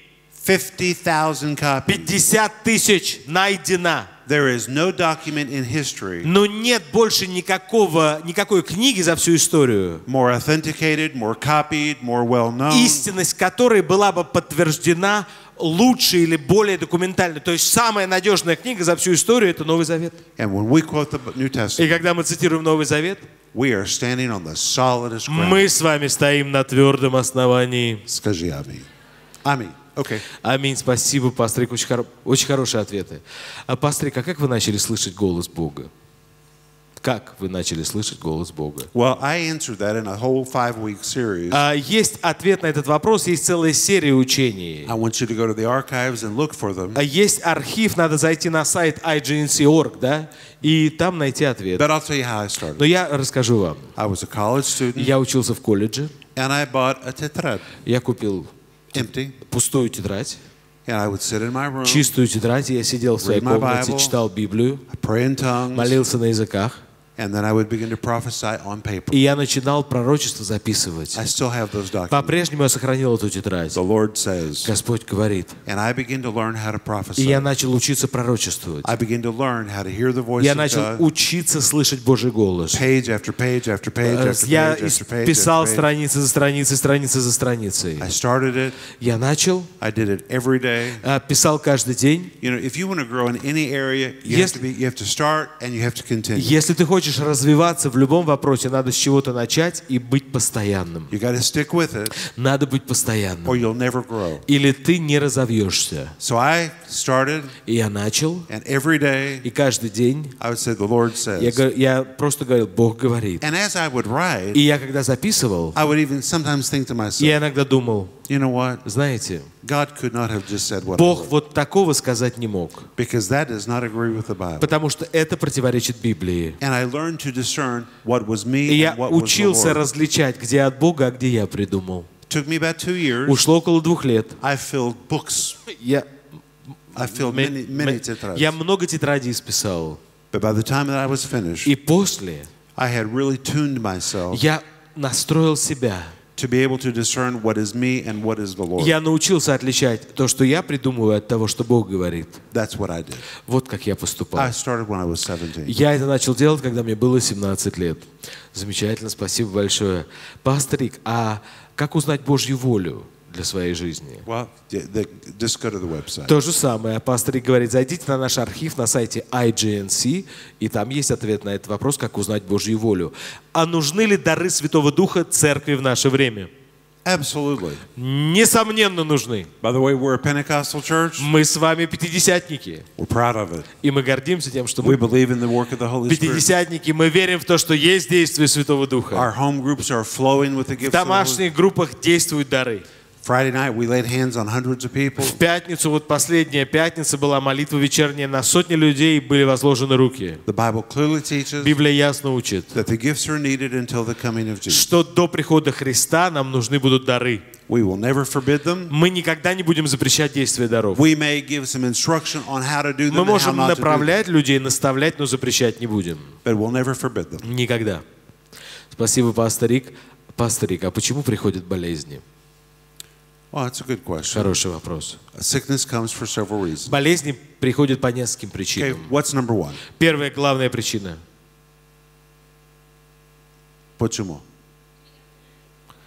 50,000 copies. 50 тысяч найдено. There is no document in history Но нет больше никакого, никакой книги за всю историю, more authenticated, more copied, more well known. истинность которой была бы подтверждена лучше или более документально. То есть самая надежная книга за всю историю – это Новый Завет. И когда мы цитируем Новый Завет, we are standing on the solidest ground. мы с вами стоим на твердом основании. Скажи аминь. Аминь. Okay. Аминь. Спасибо, пастрик. Очень, хоро- очень хорошие ответы. А, пастрик, а как вы начали слышать голос Бога? Как вы начали слышать голос Бога? Well, I answered that in a whole five-week series. А, есть ответ на этот вопрос, есть целая серия учений. I want you to go to the archives and look for them. А, Есть архив, надо зайти на сайт ignc.org, да, и там найти ответ. But I'll tell you how I started. Но я расскажу вам. I was a college student, Я учился в колледже, and I bought a tetrad, я купил empty, пустую тетрадь, and I would sit in my room, чистую тетрадь, я сидел в своей комнате, Bible. читал Библию, молился на языках, and then I would begin to prophesy on paper. и я начинал пророчество записывать. I still have those documents. По-прежнему я сохранил эту тетрадь. The Lord says, Господь говорит. and I begin to learn how to И я prophesy. начал учиться пророчествовать. I begin to learn how to hear the voice Я of начал God. учиться слышать Божий голос. Page after page after page Э, after Я page after page. писал страницы за страницей, страницы за страницей. I started it. Я начал, I did it every day. э, писал каждый день. You know, if you want to grow in any area, you have Yes. to be, you have to start and you have to continue. Если ты хочешь развиваться в любом вопросе, надо с чего-то начать и быть постоянным. You got to stick with it, Надо быть or постоянным. you'll never grow. Или ты не разовьешься. So I started, И я начал, and every day и каждый день I would say, "The Lord я, says." го- я просто говорил, Бог говорит. And as I would write, И я когда записывал, I would even sometimes think to myself, я иногда думал, "You know what? знаете, God could not have just said what Бог вот такого сказать не мог, because that does not agree with the Bible." потому что это противоречит Библии. And I learned to discern what was И me я and what was the учился Lord. различать, где от Бога, а где я придумал. Took me about two years. Ушло около двух лет. I filled books. Я, I filled many, many tetrads. я много тетрадей списал. But by the time that I was finished, И после I had really tuned myself я настроил себя. To be able to discern what is me and what is the Lord. Я научился отличать то, что я придумываю, от того, что Бог говорит. That's what I did. Вот как я поступал. I started when I was 17. Я это начал делать, когда мне было 17 лет. Замечательно, спасибо большое. Пасторик, а как узнать Божью волю для своей жизни? Well, yeah, the, just go to the website. То же самое. Пасторик говорит, зайдите на наш архив на сайте IGNC, и там есть ответ на этот вопрос, как узнать Божью волю. А нужны ли дары Святого Духа церкви в наше время? Absolutely. Несомненно нужны. By the way, we're a Pentecostal church. Мы с вами пятидесятники, We're proud of it. и мы гордимся тем, что мы пятидесятники, мы верим в то, что есть действие Святого Духа. Our home groups are flowing with the В gifts Holy домашних группах действуют дары. Friday night, we laid hands on hundreds of people. В пятницу, вот последняя пятница была молитва вечерняя, на сотни людей были возложены руки. The Bible clearly teaches Библия ясно учит, that the gifts are needed until the coming of Jesus. что до прихода Христа нам нужны будут дары. We will never forbid them. Мы никогда не будем запрещать действие даров. We may give some instruction on how to do them Мы можем направлять людей, наставлять, но запрещать не будем. but we'll never forbid them. Никогда. Спасибо, пасторик. Пасторик, а почему приходят болезни? Well, that's a good question. Хороший вопрос. Sickness comes for several reasons. Болезни приходят по нескольким Okay, причинам. what's number one? Первая главная причина. Почему?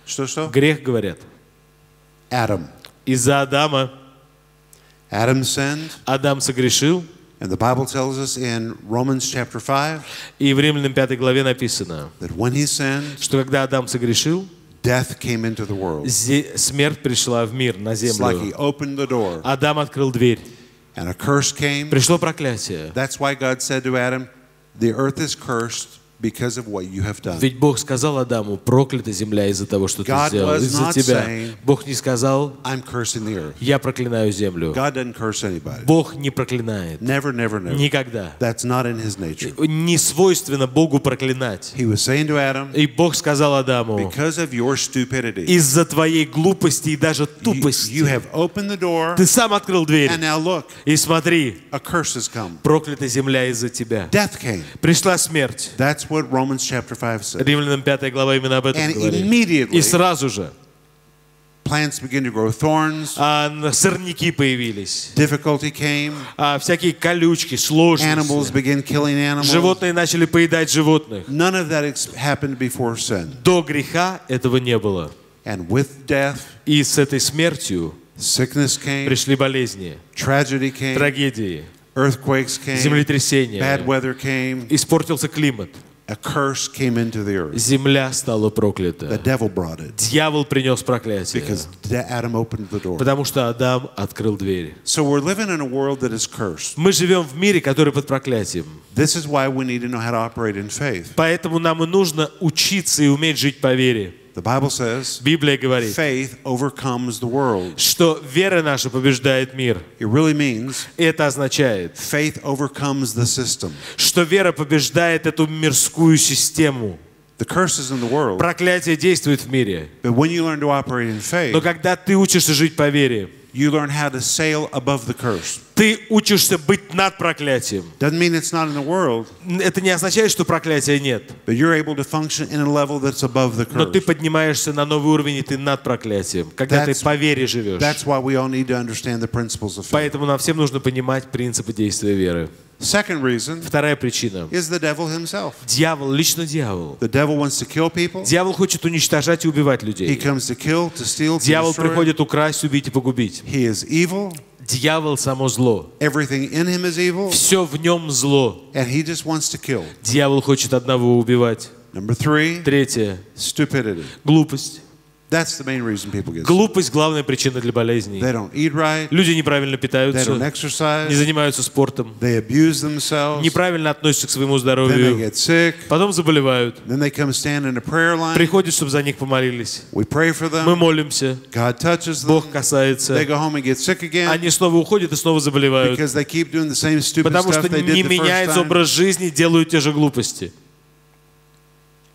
Что-что? Грех, говорят. Adam. Из-за Адама Adam sinned, Адам согрешил, and the Bible tells us in Romans chapter 5 и в Римлянам 5 главе написано, that when he sinned, что когда Адам согрешил, death came into the world. зе- смерть пришла в мир, на It's like he землю. opened the door Адам открыл дверь. and a curse came. Пришло проклятие. That's why God said to Adam, The earth is cursed because of what you have done. Ведь Бог сказал Адаму, проклята земля из-за того, что ты God сделал, was из-за тебя. saying- Бог не сказал, I'm cursing the earth. я проклинаю землю. God doesn't curse anybody. Бог не проклинает. Never, never, never. Никогда. That's not in his nature. Не свойственно Богу проклинать. He was saying to Adam, И Бог сказал Адаму, Because of your stupidity, из-за твоей глупости и даже you, тупости, you have opened the door, ты сам открыл дверь. and now look, И смотри, a curse has come. проклята земля из-за тебя. Death came. Пришла смерть. That's what Romans chapter 5 says. Римлянам 5 глава именно об этом And говорит. immediately, И сразу же plants begin to grow thorns, а, сорняки появились, difficulty came, а, всякие колючки, animals сложности. begin killing animals. Животные начали поедать животных. None of that happened before sin. До греха этого не было. And with death, И с этой смертью sickness came, пришли болезни, tragedy came, трагедии, earthquakes came, bad землетрясения. weather came, Испортился климат. A curse came into the earth. Земля стала The проклята. devil brought it Дьявол принес проклятие. because da- Adam opened the door. Потому что Адам открыл дверь. So we're living in a world that is cursed. Мы живем в мире, который под проклятием. This is why we need to know how to operate in faith. Поэтому нам и нужно учиться и уметь жить по вере. The Bible says Библия говорит, faith overcomes the world. что вера наша побеждает мир. It really means Это означает, faith overcomes the system. что вера побеждает эту мирскую систему. The curse is in the world, Проклятие действует в мире. but when you learn to operate in Но faith, когда ты учишься жить по вере, you learn how to sail above the curse. ты учишься быть над проклятием. Doesn't mean it's not in the world, Это не означает, что проклятия нет. but you're able to function in a level that's above the Но ты curse. поднимаешься на новый уровень, и ты над проклятием. Когда ты That's- по вере живешь. That's why we all need to understand the principles of faith. Поэтому нам всем нужно понимать принципы действия веры. Second reason Вторая причина. is the devil himself. Дьявол, лично дьявол. The devil wants to kill people. Дьявол хочет уничтожать и убивать He людей. comes to kill, to steal, to Дьявол destroy. приходит украсть, убить и погубить. He is evil. Дьявол само зло. Everything in him is evil, Все в нем зло. and he just wants to kill. Дьявол хочет одного убивать. Number three, Третье. stupidity. Глупость. That's the main reason people get. Глупость – главная причина для болезней. They don't eat right. Люди неправильно They don't питаются, не exercise. занимаются спортом, They abuse themselves. неправильно относятся к своему Then they здоровью, get sick. потом заболевают. Then they come stand in a prayer line. Приходят, чтобы за них помолились. We pray for Мы them. молимся, God touches them. Бог касается. They go home and get sick again Они снова уходят и снова заболевают. because they keep doing the same stupid Потому stuff что they не меняется образ жизни, делают те же глупости.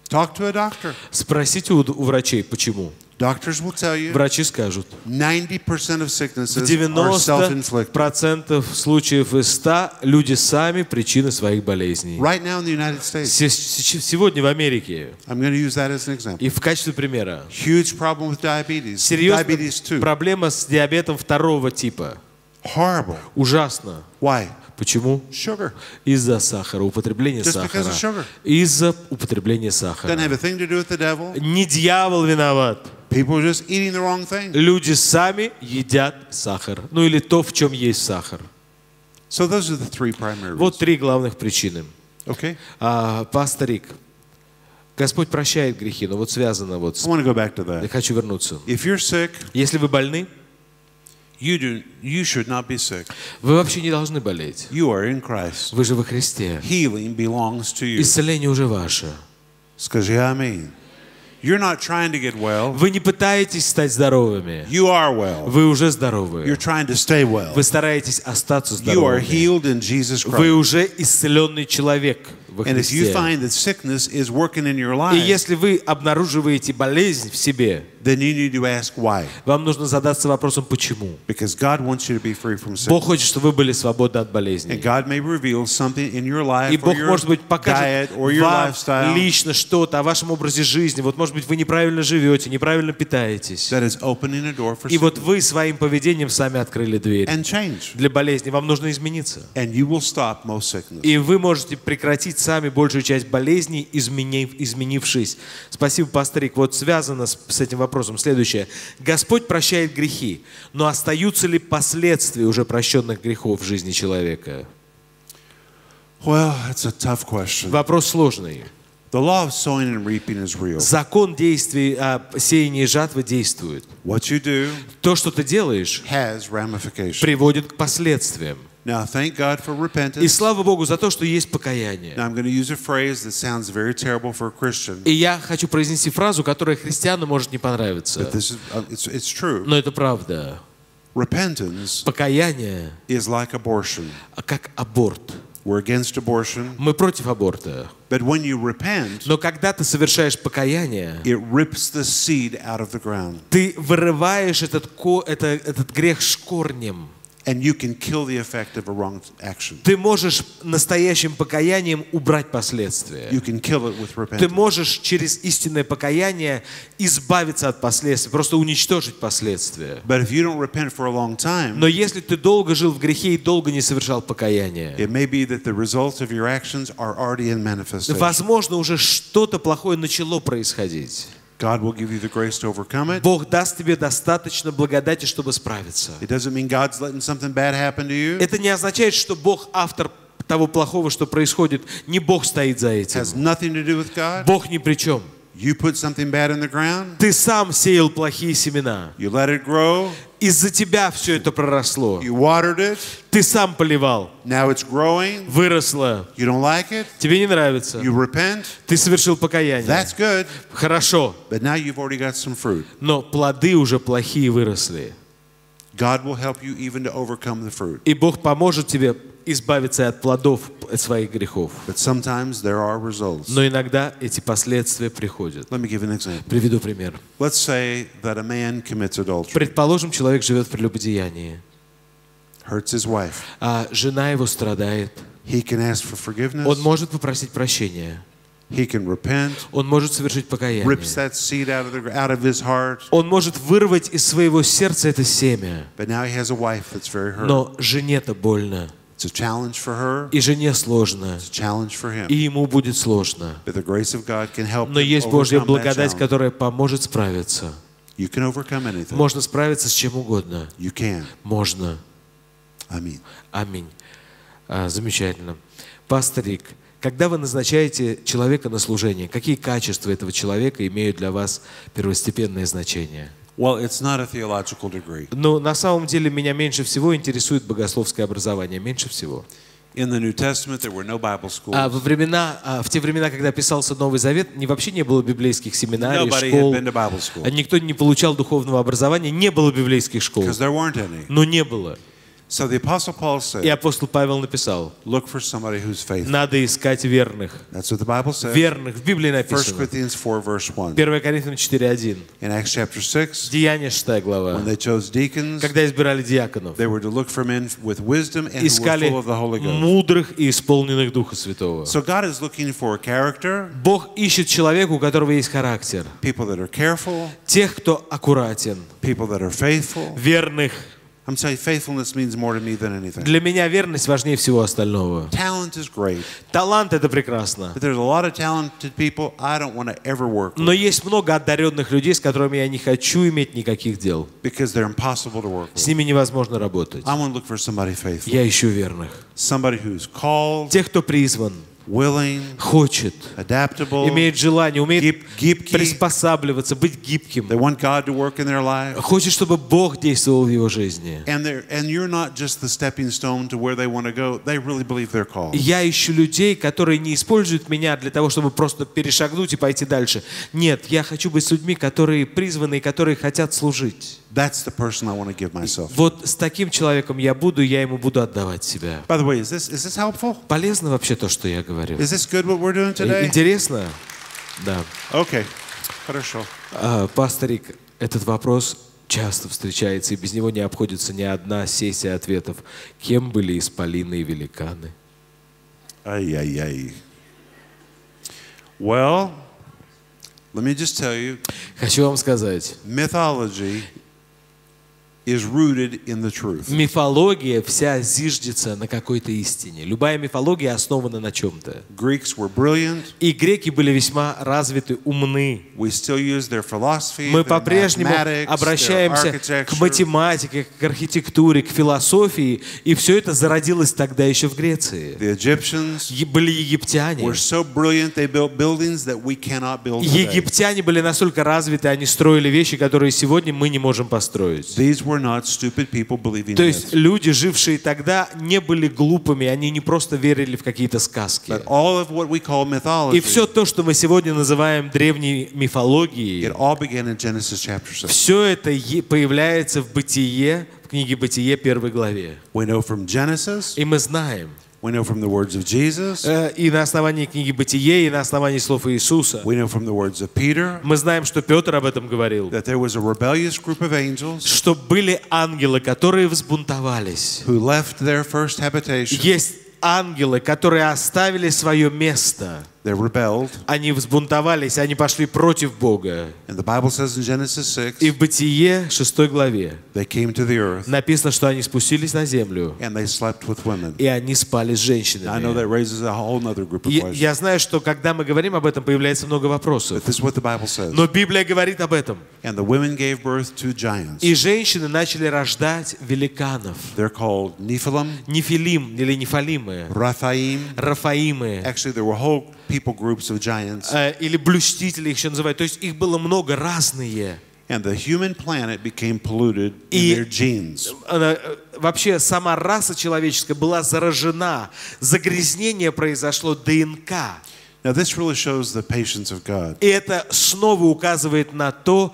Talk to a doctor. Спросите у, у врачей, почему. Doctors will tell you Врачи скажут, 90% of sicknesses are self-inflicted. 90% случаев из 100 люди сами причины своих болезней. Right now in the United States, Се- се- Сегодня в Америке, I'm going to use that as an example. и в качестве примера, Huge problem with diabetes. серьезная Diabetes 2. проблема с диабетом второго типа. Horrible. Ужасно. Why? Почему? Из-за сахара, употребления сахара. Из-за употребления сахара. Не дьявол виноват. People are just eating the wrong thing. Люди сами едят сахар. Ну или то, в чем есть сахар. So those are the three primary Вот три главных причины. Okay? А, пасторик, Господь прощает грехи, но вот связано вот с... I want to go back to Я хочу вернуться. If you're sick, Если вы больны, you do you should not be sick. вы вообще не должны болеть. You are in Christ. Вы же во Христе. Healing belongs to you. Исцеление уже ваше. Скажи аминь. You're not trying to get well. Вы не пытаетесь стать здоровыми. You are well. Вы уже You're здоровы. trying to stay well. Вы стараетесь остаться You are здоровыми. healed in Jesus Вы Christ. уже исцеленный человек во And if you Христе. find that sickness is working in your И life, если вы обнаруживаете болезнь в себе, then you need to ask why. вам нужно задаться вопросом, почему. Бог хочет, чтобы вы были свободны от And болезней. God may reveal something in your И Бог, your может быть, покажет вам lifestyle лично что-то о вашем образе жизни. Вот, может быть, вы неправильно живете, неправильно питаетесь. И вот вы своим поведением сами открыли дверь для болезни. Вам нужно измениться. И вы можете прекратить сами большую часть болезней, изменив, изменившись. Спасибо, пасторик. Вот связано с, с этим вопросом следующее. Господь прощает грехи, но остаются ли последствия уже прощенных грехов в жизни человека? Well, it's a tough question. Вопрос сложный. The law of sowing and reaping is real. Закон действий а, сеяния и жатвы действует. What you do То, что ты делаешь, has ramifications. приводит к последствиям. Now, thank God for И repentance. слава Богу за то, что есть покаяние. Now, I'm going to use a phrase that sounds very terrible for a Christian, И я хочу произнести фразу, которая христиану может не понравиться. but this is uh, it's, it's true. Но это правда. Repentance Покаяние is like abortion. как аборт. We're against abortion, Мы против аборта. but when you repent, Но когда ты совершаешь покаяние, it rips the seed out of the ground, ты вырываешь этот, ко- это- этот грех с корнем. And you can kill the effect of a wrong action. Ты можешь настоящим покаянием убрать последствия. You can kill it with Ты repentance. можешь через истинное покаяние избавиться от последствий, просто уничтожить последствия. But if you don't repent for a long time, Но если ты долго жил в грехе и долго не совершал покаяние, it may be that the results of your actions are already in manifestation. возможно, уже что-то плохое начало происходить. God will give you the grace to overcome it. Бог даст тебе достаточно благодати, чтобы справиться. It doesn't mean God's letting something bad happen to you. Это не означает, что Бог автор того плохого, что происходит. Не Бог стоит за It has этим. nothing to do with God. Бог ни при чем. You put something bad in the ground, Ты сам сеял плохие семена. you let it grow, Из-за тебя все это проросло. you watered it, Ты сам поливал. now it's growing, Выросло. you don't like it, Тебе не нравится. you repent, Ты совершил покаяние. that's good, Хорошо. but now you've already got some fruit. Но плоды уже плохие выросли. God will help you even to overcome the fruit. И Бог поможет тебе избавиться от плодов своих грехов. Но иногда эти последствия приходят. Приведу пример. Предположим, человек живет в прелюбодеянии, а жена его страдает. He can ask for forgiveness, Он может попросить прощения. he can repent, Он может совершить покаяние. rips that seed out of, the, out of his heart, Он может вырвать из своего сердца это семя. but now he has a wife that's very hurt. Но жене-то больно. It's a challenge for her, И жене сложно. it's a challenge for him. И ему будет сложно. But the grace of God can help Но есть Божья благодать, которая поможет справиться. Можно справиться с чем угодно. You can. Можно. Аминь. Аминь. А, замечательно. Пасторик, когда вы назначаете человека на служение, какие качества этого человека имеют для вас первостепенное значение? Well, it's not a theological degree. Ну, на самом деле меня меньше всего интересует богословское образование, меньше всего. In the New Testament, there were no Bible schools. А во времена, а, в те времена, когда писался Новый Завет, не вообще не было библейских семинарий, Nobody had школ, been to Bible school никто не получал духовного образования, не было библейских школ. because there weren't any. Но не было. So the Apostle Paul И said, апостол Павел написал, look for somebody who's faithful. надо искать верных. That's what the Bible says. Верных. В Библии 1 написано. Corinthians 4, verse 1. 1 Коринфянам 4.1. In Acts chapter 6, Деяние 6 глава. when they chose deacons, Когда избирали диаконов, they were to look for men with wisdom and who were искали full of the Holy Ghost. мудрых и исполненных Духа Святого. So God is looking for a character, Бог ищет человека, у которого есть характер. people that are careful, Тех, кто аккуратен, people that are faithful. верных. I'm saying faithfulness means more to me than anything. Для меня верность важнее всего остального. Talent is great, Талант — это прекрасно. but there's a lot of talented people I don't want to ever work with Но есть много одаренных людей, с которыми я не хочу иметь никаких дел. because they're impossible to work С ними невозможно работать. I want to look for somebody faithful, Я ищу верных. Тех, кто призван, willing, хочет, adaptable. имеет желание, умеет Гиб- гибкий. приспосабливаться, быть гибким. They want God to work in their life. Хочет, чтобы Бог действовал в его жизни. And, they're, and you're not just the stepping stone to where they want to go. They really believe they're called. Я ищу людей, которые не используют меня для того, чтобы просто перешагнуть и пойти дальше. Нет, я хочу быть с людьми, которые призваны и которые хотят служить. That's the person I want to give myself. Вот с таким человеком я буду, я ему буду отдавать себя. By the way, is this, is this helpful? Полезно вообще то, что я говорю? Is this good what we're doing today? Интересно? Да. Okay. Хорошо. А, Пасторик, этот вопрос часто встречается, и без него не обходится ни одна сессия ответов. Кем были исполины и великаны? Ay. Well, let me just tell you Хочу вам сказать, mythology is rooted in the truth. мифология вся зиждется на какой-то истине. Любая мифология основана на чем-то. Greeks were brilliant. И греки были весьма развиты, умны. We still use their philosophy, Мы по-прежнему обращаемся к математике, к архитектуре, к философии, и все это зародилось тогда еще в Греции. The Egyptians Были египтяне. were so brilliant they built buildings that we cannot build today. Египтяне были настолько развиты, они строили вещи, которые сегодня мы не можем построить. These were То есть люди, жившие тогда, не были глупыми, они не просто верили в какие-то сказки. But all of what we call mythology, И все то, что мы сегодня называем древней it мифологией, all began in Genesis chapter 6. все это появляется в Бытие, в книге Бытие первой главе. We know from Genesis, И мы знаем, we know from the words of Jesus, э, и на основании книги Бытие, и на основании слов Иисуса, we know from the words of Peter, мы знаем, что Петр об этом говорил, that there was a rebellious group of angels что были ангелы, которые взбунтовались. who left their first habitation. Есть ангелы, которые оставили свое место. They rebelled. Они взбунтовались, они пошли против Бога. And the Bible says in Genesis 6, И в Бытие 6 главе they came to the earth написано, что они спустились на землю, and they slept with women. и они спали с I know женщинами. that raises a whole other group of questions. я знаю, что когда мы говорим об этом, появляется много вопросов. But this is what the Bible says. Но Библия говорит об этом. And the women gave birth to giants. И женщины начали рождать великанов. They're called Nephilim, Нефилим или Нефалимы. Рафаимы, Actually, there were whole people groups of giants. э, или блюстители их еще называют. То есть их было много, разные. And the human planet became polluted in their genes. Э, Вообще сама раса человеческая была заражена. Загрязнение произошло ДНК. Now, this really shows the patience of God. И это снова указывает на то,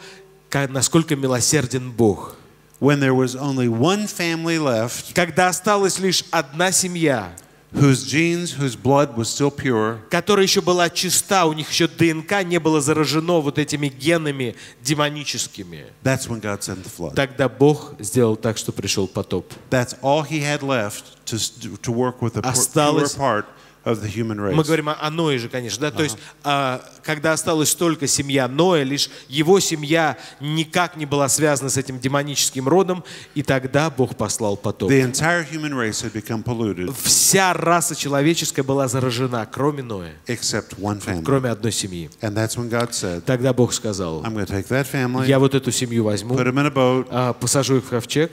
насколько милосерден Бог. When there was only one family left Когда осталась лишь одна семья, whose genes, whose blood was still pure, которая еще была чиста, у них еще ДНК не было заражено вот этими генами демоническими, that's when God sent the flood. тогда Бог сделал так, что пришел потоп. That's all he had left to, to work with the pure Осталось- part Мы говорим о, о Ное же, конечно, да, то есть, а, когда осталась только семья Ноя, лишь его семья никак не была связана с этим демоническим родом, и тогда Бог послал потоп. The entire human race had become polluted Вся раса человеческая была заражена, кроме Ноя, except one family. кроме одной семьи. And that's when God said, Тогда Бог сказал, I'm going to take that family, я вот эту семью возьму, put them in a boat. а, посажу их в ковчег.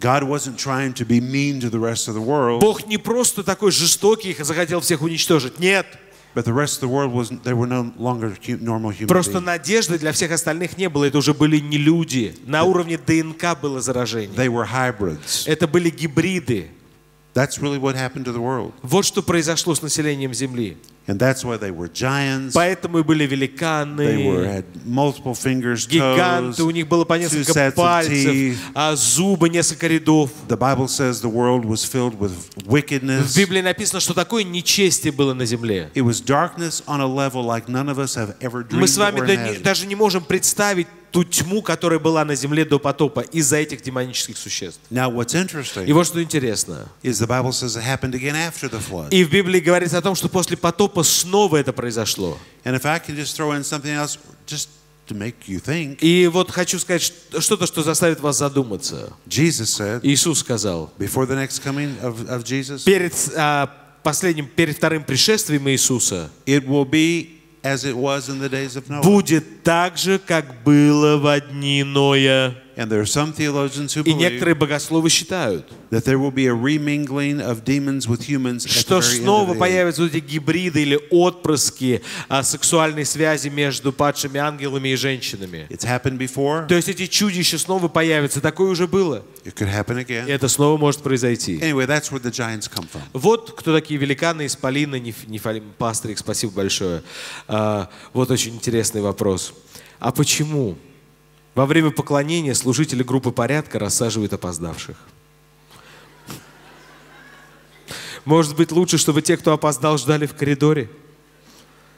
God wasn't trying to be mean to the rest of the world, Бог не просто такой жестокий и захотел всех уничтожить. Нет. but the rest of the world wasn't, they were no longer normal human Просто надежды для всех остальных не было. Это уже были не люди. На уровне ДНК было заражение. They were hybrids. Это были гибриды. That's really what happened to the world. Вот что произошло с населением Земли. And that's why they were giants. Поэтому и были They were, великаны, had multiple fingers, гиганты, toes, у них было по two несколько sets of пальцев, а зубы, несколько рядов. The Bible says the world was filled with В wickedness. Библии написано, что такое нечестие было на земле. It was darkness on a level like none of us have ever Мы с вами даже не можем представить ту тьму, которая была на земле до потопа из-за этих демонических существ. Now, what's И вот что интересно. is the Bible says it happened again after the flood. И в Библии говорится о том, что после потопа снова это произошло. And if I can just throw in something else, just to make you think, И вот хочу сказать что-то, что заставит вас задуматься. Jesus said, Иисус сказал, before the next coming of, of Jesus, перед а, последним, перед вторым пришествием Иисуса it will be будет так же, как было в дни Ноя. And there are some theologians who И believe некоторые богословы считают, that there will be a remingling of demons with humans что снова появятся эти гибриды или отпрыски а, сексуальной связи между падшими ангелами и женщинами. It's happened before. То есть эти чудища снова появятся. Такое уже было. It could happen И again. это снова может произойти. Anyway, that's where the giants come from. Вот кто такие великаны, исполины, неф- нефалим, пастрик, спасибо большое. А, вот очень интересный вопрос. А почему во время поклонения служители группы порядка рассаживают опоздавших? Может быть, лучше, чтобы те, кто опоздал, ждали в коридоре?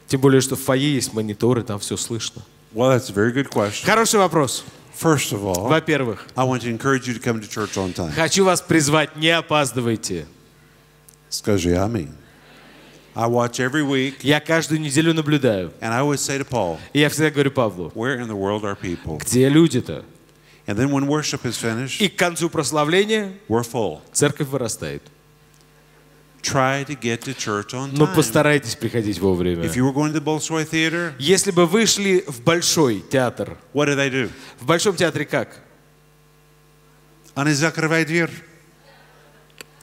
Тем более, что в фойе есть мониторы, там все слышно. Well, that's a very good question. Хороший вопрос. First of all, Во-первых, I want to encourage you to come to church on time. хочу вас призвать, не опаздывайте. Скажи аминь. I watch every week, Я каждую неделю наблюдаю. and I always say to Paul, И я всегда говорю Павлу, where in the world are people? где люди-то? And then when worship is finished, И к концу прославления we're full. церковь вырастает. Try to get to church on Но time. постарайтесь приходить вовремя. If you were going to the Bolshoi Theater, Если бы вы шли в большой театр, what do they do? в большом театре как? Они закрывают дверь. Once the program get, starts,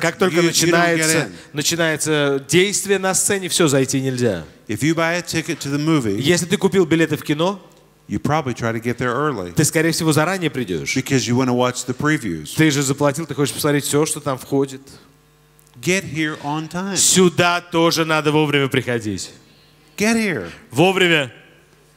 Как только you, you don't get начинается, начинается действие на сцене, все, зайти нельзя. If you buy a ticket to the movie, Если ты купил билеты в кино, you probably try to get there early ты, скорее всего, заранее придешь. because you want to watch the previews. Ты же заплатил, ты хочешь посмотреть все, что там входит. Get here on time. Сюда тоже надо вовремя приходить. Get here. Вовремя.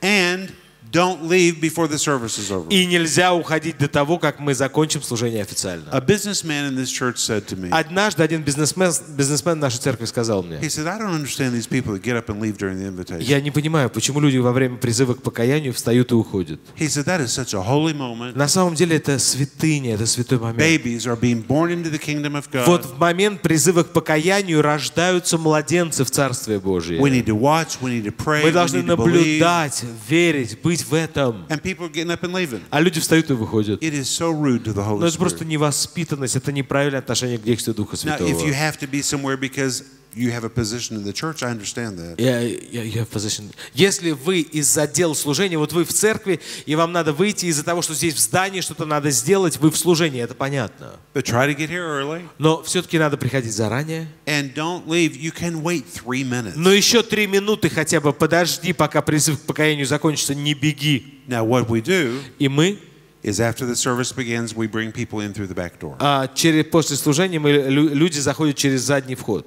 And don't leave before the service is over. И нельзя уходить до того, как мы закончим служение официально. A businessman in this church said to me, Однажды один бизнесмен, бизнесмен нашей церкви сказал мне, he said, I don't understand these people that get up and leave during the invitation. я не понимаю, почему люди во время призыва к покаянию встают и уходят. He said, that is such a holy moment. На самом деле это святыня, это святой момент. Babies are being born into the kingdom of Вот God. в момент призыва к покаянию рождаются младенцы в Царстве We Божьем. need to watch, we need to pray, Мы должны наблюдать, верить, быть в этом. And people are getting up and leaving. А люди встают и выходят. It is so rude to the Но Holy это просто Spirit. невоспитанность, это неправильное отношение к действию Духа Now, if you Святого. have to be somewhere because you have a position in the church, I understand that. Я- я- я position. Если вы из отдела служения, вот вы в церкви, и вам надо выйти из-за того, что здесь в здании что-то надо сделать, вы в служении, это понятно. But try to get here early Но все-таки надо приходить заранее. and don't leave. You can wait three minutes. Но еще три минуты хотя бы подожди, пока призыв к покаянию закончится, не беги. Now, what we do И мы is after the service begins, we bring people in through the back door а, через, после служения мы, лю- люди заходят через задний вход.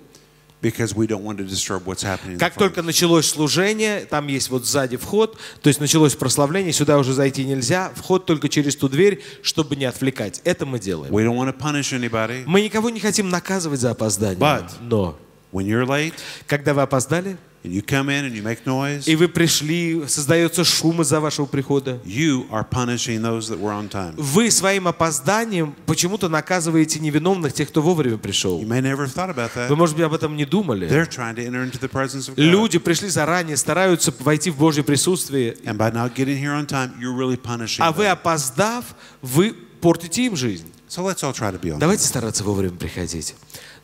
Как только началось служение, там есть вот сзади вход, то есть началось прославление, сюда уже зайти нельзя, вход только через ту дверь, чтобы не отвлекать. Это мы делаем. We don't want to punish anybody. Мы никого не хотим наказывать за опоздание. Но когда вы опоздали, and you come in and you make noise, и вы пришли, создается шум из-за вашего прихода, you are punishing those that were on time. вы своим опозданием почему-то наказываете невиновных, тех, кто вовремя пришел. You may never have thought about Вы, that. может быть, об этом не думали. They're trying to enter into the presence of God. Люди пришли заранее, стараются войти в Божье присутствие, And by not getting here on time, you're really punishing а вы, опоздав, вы портите им жизнь. So let's all try to be on time. Давайте стараться вовремя приходить.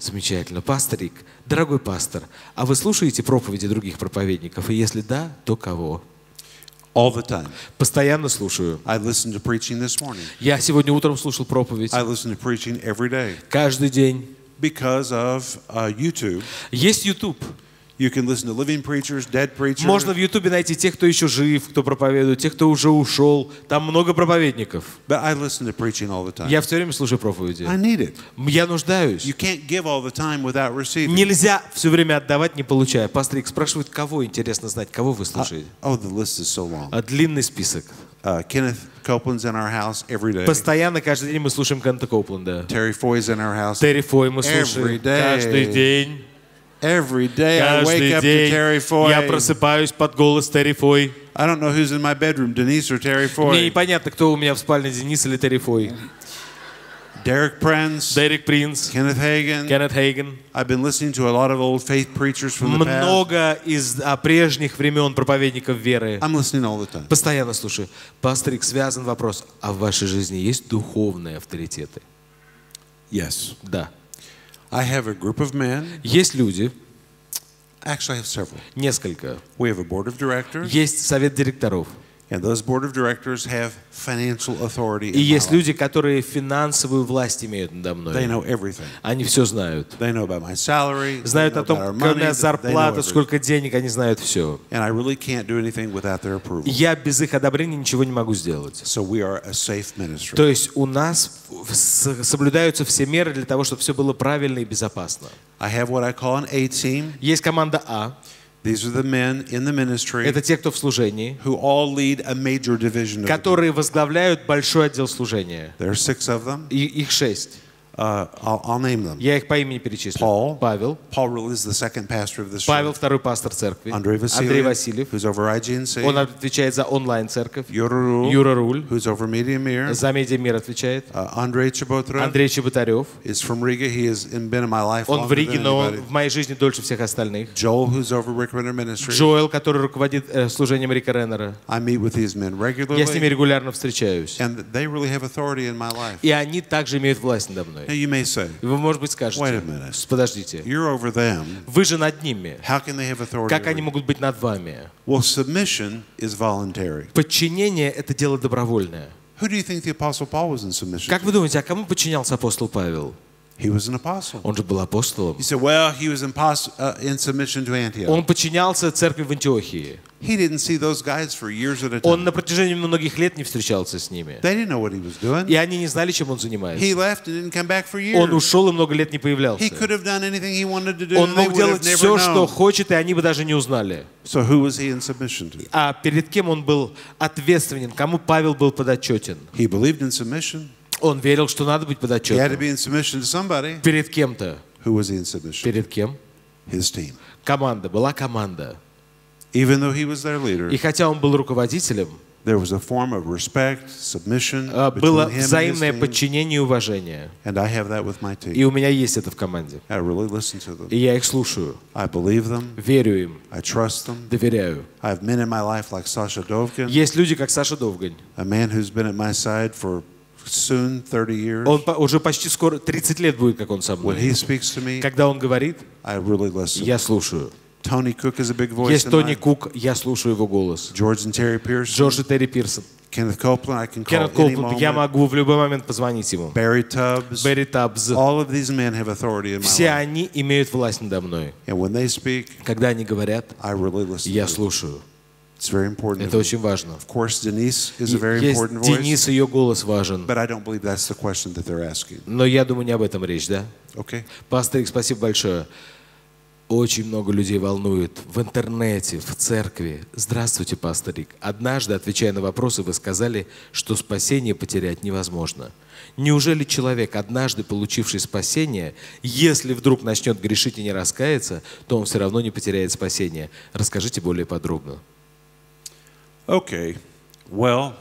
Замечательно. Пасторик, дорогой пастор, а вы слушаете проповеди других проповедников? И если да, то кого? All the time. Постоянно слушаю. I listened to preaching this morning. Я сегодня утром слушал проповедь. I listen to preaching every day Каждый день. because of uh, YouTube. Есть YouTube. You can listen to living preachers, dead preachers. Можно в Ютубе найти тех, кто еще жив, кто проповедует, тех, кто уже ушел. Там много проповедников. But I listen to preaching all the time. Я все время слушаю проповеди. I need it. Я нуждаюсь. You can't give all the time without receiving. Нельзя все время отдавать, не получая. Пастор спрашивает, кого интересно знать, кого вы слушаете. Oh, the list is so long. А длинный список. Uh, Kenneth Copeland's in our house every day. Постоянно, каждый день мы слушаем Кента in our house. Терри Фой мы Every слушаем day. каждый день. Every day I wake up to Terry Foy. я просыпаюсь под голос Терри Фой. I don't know who's in my bedroom, Denise or Terry Foy. Мне непонятно, кто у меня в спальне, Денис или Терри Фой. Derek Prince, Дерек Принц, Kenneth Hagan. Кеннет Хейген. I've been listening to a lot of old faith preachers from the past. Много из а, прежних времен проповедников веры. I'm listening all the time. Постоянно слушаю. Пастор Ик, связан вопрос, а в вашей жизни есть духовные авторитеты? Yes. Да. I have a group of men. Есть люди, Actually, I have several. несколько. We have a board of directors, Есть совет директоров. And those board of directors have financial authority. И есть люди, которые финансовую власть имеют надо They мной. know everything. Они все знают. They know about my salary. Знают they know о том, какая зарплата, сколько денег, они знают все. And I really can't do anything without their approval. Я без их одобрения ничего не могу сделать. So we are a safe ministry. То есть у нас соблюдаются все меры для того, чтобы все было правильно и безопасно. I have what I call an A team. Есть команда А. These are the men in the ministry Это те, кто в служении, who all lead a major division. Of the которые возглавляют большой отдел служения. There are six of them. И их шесть. Uh, I'll, I'll name them. Я их по имени перечислю. Paul. Павел. Paul is the second pastor of this Павел второй пастор церкви. Андрей Андрей Васильев, Васильев. who's over IGNC. Он отвечает за онлайн-церковь. Юра Руль, Юра Руль. who's over Media Mirror. За Медиамир отвечает. Uh, Andrei Chabotra Андрей Чеботарев. is from Riga. He has been in my life Он в Риге, но он в моей жизни дольше всех остальных. Joel, who's over Rick Renner Ministry. Джоэл, который руководит э, служением Рика Реннера. I meet with these men Я с ними regularly, регулярно встречаюсь. and they really have authority in my life. И они также имеют власть надо мной. Now you may say, И вы, может быть, Wait скажете, a minute. подождите, you're over them. вы же над ними. How can they have authority? Как они могут быть над вами? Well, submission is voluntary. Подчинение – это дело добровольное. Who do you think the Apostle Paul was in submission Как to? вы думаете, а кому подчинялся апостол Павел? He was an apostle. Он же был апостолом. You said, well, he was in, uh, submission to Antioch. Он подчинялся церкви в Антиохии. He didn't see those guys for years at a Он time. на протяжении многих лет не встречался с ними. They didn't know what he was doing. И они не знали, чем он He занимается. left and didn't come back for Он years. ушел и много лет не He появлялся. could have done anything he wanted to do. Он мог делать все, что хочет, и они бы даже не узнали. So who was he in submission to? А перед кем он был ответственен? Кому Павел был подотчетен? He believed in submission. Он верил, что надо быть подотчетным. Перед кем-то. Перед кем? His team. Команда. Была команда. Even though he was their leader, И хотя он был руководителем, there was a form of respect, submission а, было взаимное подчинение и уважение. And I have that with my И team. у меня есть это в команде. I really listen to them. И я их слушаю, I believe them. верю им, I trust them. доверяю. I have men in my life like Sasha Dovkin, Есть люди, как Саша Довгань. a man who's been at my side for soon 30 years. Он уже почти скоро 30 лет будет, как он со When мной. he speaks to me, Когда он говорит, I really listen. я слушаю. Tony Cook is a big voice Есть Тони. Кук, я слушаю его голос. Джордж и Терри Пирсон. Kenneth Copeland, I can call Кеннет any Коупленд, я могу в любой момент позвонить ему. Barry Tubbs. Берри Табз. All of these men have authority in my Все они имеют власть надо мной. And when they speak, Когда они говорят, I really listen я слушаю. It's very important. Это очень важно. Of course, Denise is a И very Есть important voice, Денис, ее голос важен. but I don't believe that's the question that they're asking. Но я думаю, не об этом речь, да? Okay? Пастор, спасибо большое. Очень много людей волнует в интернете, в церкви. Здравствуйте, пастор Рик. Однажды, отвечая на вопросы, вы сказали, что спасение потерять невозможно. Неужели человек, однажды получивший спасение, если вдруг начнет грешить и не раскаяться, то он все равно не потеряет спасение? Расскажите более подробно. Okay. Well,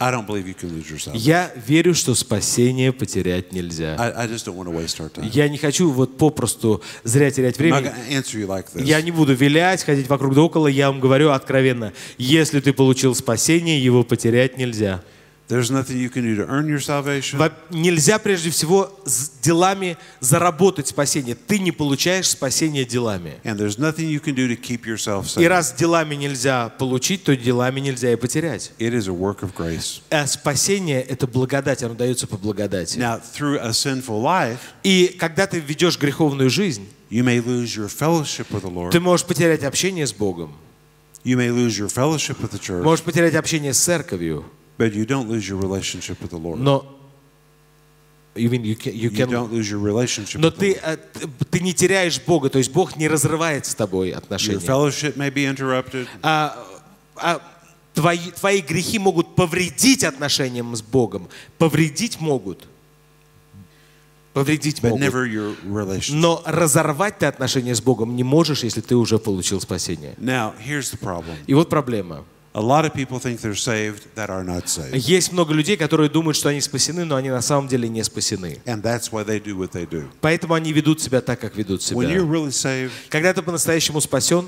I don't believe you can lose yourself. Я верю, что спасение потерять нельзя. I, I just don't want to waste our time. Я не хочу вот попросту зря терять I'm not время. answer you like this. Я не буду вилять, ходить вокруг да около, я вам говорю откровенно. Если ты получил спасение, его потерять нельзя. There's nothing you can do to earn your salvation. Во- Нельзя прежде всего с делами заработать спасение. Ты не получаешь спасение делами. And there's nothing you can do to keep yourself И раз делами нельзя получить, то делами нельзя и потерять. It is a work of grace. А спасение – это благодать, оно дается по благодати. Now, through a sinful life, И когда ты ведешь греховную жизнь, You may lose your fellowship with the Lord. Ты можешь потерять общение с Богом. You may lose your fellowship with the church, Можешь потерять общение с церковью. But you don't lose your relationship with the Lord. Но you mean you can, you You can- don't lose your relationship но ты, э, ты- ты не теряешь Бога, то есть Бог не разрывает с тобой Your отношения. fellowship may be interrupted, А, а твои, твои грехи могут повредить отношениям с Богом. Повредить могут. Повредить but могут. never your relationship. Но разорвать ты отношения с Богом не можешь, если ты уже получил спасение. Now, here's the problem. И вот проблема. A lot of people think they're saved that are not saved. Есть много людей, которые думают, что они спасены, но они на самом деле не спасены. And that's why they do what they do. Поэтому они ведут себя так, как ведут себя. really saved, Когда ты по-настоящему спасен,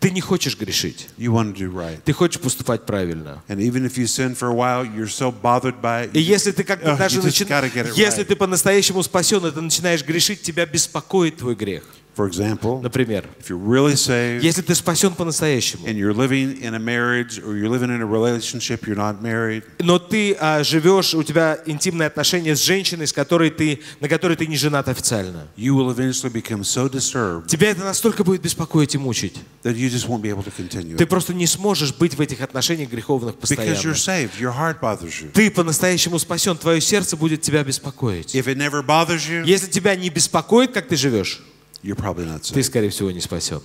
ты не хочешь грешить. Right. Ты хочешь поступать правильно. While, so. И если ты как бы даже you just начи- gotta get it если right. ты по-настоящему спасен, и ты начинаешь грешить, тебя беспокоит твой грех. For example, Например, if you're really saved если ты спасен по-настоящему, and you're living in a marriage or you're living in a relationship, you're not married, но ты а, живешь, у тебя интимные отношения с женщиной, с которой ты, на которой ты не женат официально, you will eventually become so disturbed тебя это настолько будет беспокоить и мучить. that you just won't be able to continue. Ты просто не сможешь быть в этих отношениях греховных Because you're постоянно. saved, your heart bothers you. Ты по-настоящему спасен, твое сердце будет тебя беспокоить. If it never bothers you, Если тебя не беспокоит, как ты живешь, you're probably not ты, saved. скорее всего, не спасен.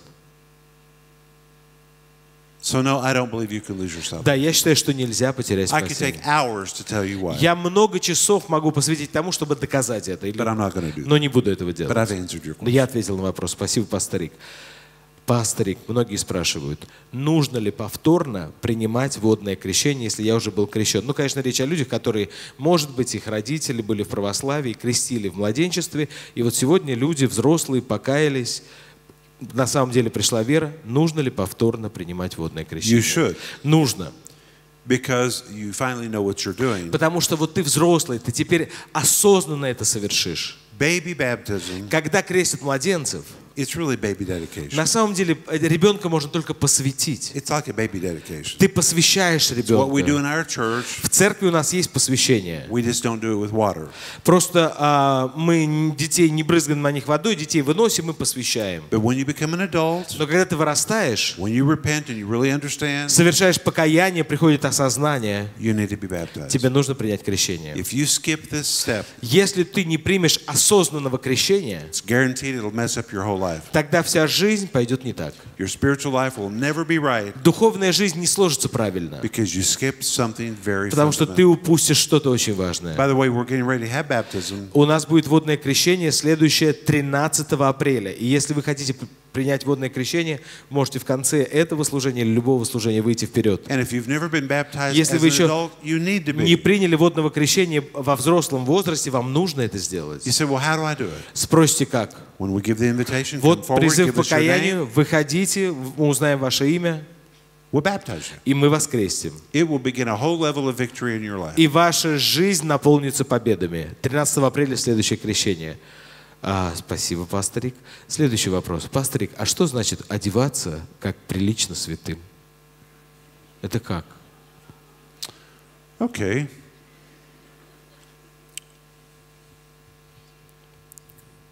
So no, I don't believe you can lose yourself. Да, я считаю, что нельзя потерять I could take hours to tell you why, Я много часов могу посвятить тому, чтобы доказать это, или- but I'm not do that. но не буду этого But I've делать. answered your Но question. я ответил на вопрос. Спасибо, пасторик. Пасторик, многие спрашивают, нужно ли повторно принимать водное крещение, если я уже был крещен? Ну, конечно, речь о людях, которые, может быть, их родители были в православии, крестили в младенчестве, и вот сегодня люди взрослые покаялись, на самом деле пришла вера, нужно ли повторно принимать водное You крещение? should, Нужно. because you finally know what you're doing. Потому что вот ты взрослый, ты теперь осознанно это совершишь. Baby baptism, Когда крестят младенцев, it's really baby dedication. на самом деле э, ребенка можно только посвятить. It's like a baby dedication. Ты посвящаешь What we do ребенка. in our church, В церкви у нас есть посвящение. we just don't do it with water. Просто а, мы детей не брызгаем на них водой, детей выносим и посвящаем. But when you become an adult, Но когда ты вырастаешь, when you repent and you really understand, совершаешь покаяние, приходит осознание, you need to be baptized. тебе нужно принять крещение. If you skip this step, Если ты не примешь осознанного крещения, it's guaranteed it'll mess up your whole life. Тогда вся жизнь пойдет не так. Your spiritual life will never be right Духовная жизнь не сложится правильно, because you skipped something very потому что ты упустишь что-то очень важное. By the way, we're getting ready to have baptism. У нас будет водное крещение следующее 13 апреля. И если вы хотите принять водное крещение, можете в конце этого служения или любого служения выйти вперед. Если вы еще adult, Не приняли водного крещения во взрослом возрасте, вам нужно это сделать. Say, well? Спросите как? When we give the invitation, come Вот forward, призыв к покаянию, выходите, мы узнаем ваше имя, и мы вас крестим. It will begin a whole level of victory in your life. И ваша жизнь наполнится победами. 13 апреля следующее крещение. А, спасибо, пасторик. Следующий вопрос. Пасторик, а что значит одеваться как прилично святым? Это как? Okay.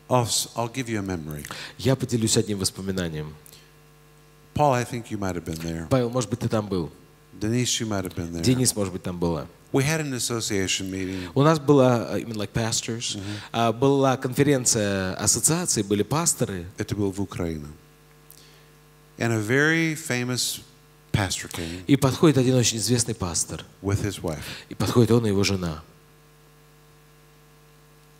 I'll, give you a memory. Я поделюсь одним воспоминанием. Paul, I think you might have been there. Павел, может быть, ты там был. Denise, you might have been there. Денис, может быть, там была. We had an association meeting. У нас была, именно like pastors, а, была конференция ассоциации, были пасторы. Это был в Украине. And a very famous pastor came И подходит один очень известный пастор. with his wife. И подходит он и его жена. I was so stunned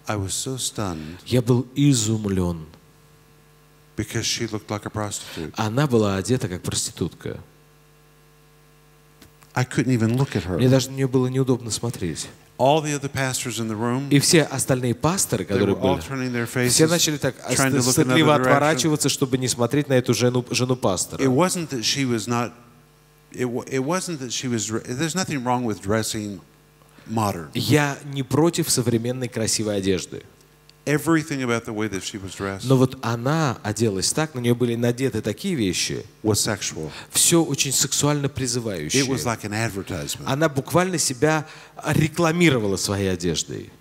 Я был изумлен. because she looked like a prostitute. Она была одета как проститутка. I couldn't even look at Мне даже на нее было неудобно смотреть. All the other pastors in the room, И все остальные пасторы, которые были, все начали так стыдливо отворачиваться, чтобы не смотреть на эту жену, жену пастора. It wasn't that she was not. It, it wasn't that she was. There's nothing wrong with dressing modern. Я не против современной красивой одежды. Everything about the way that she was dressed Но вот она оделась так, на нее были надеты такие вещи, was sexual. все очень сексуально It was призывающее. like an advertisement. Она буквально себя рекламировала своей одеждой.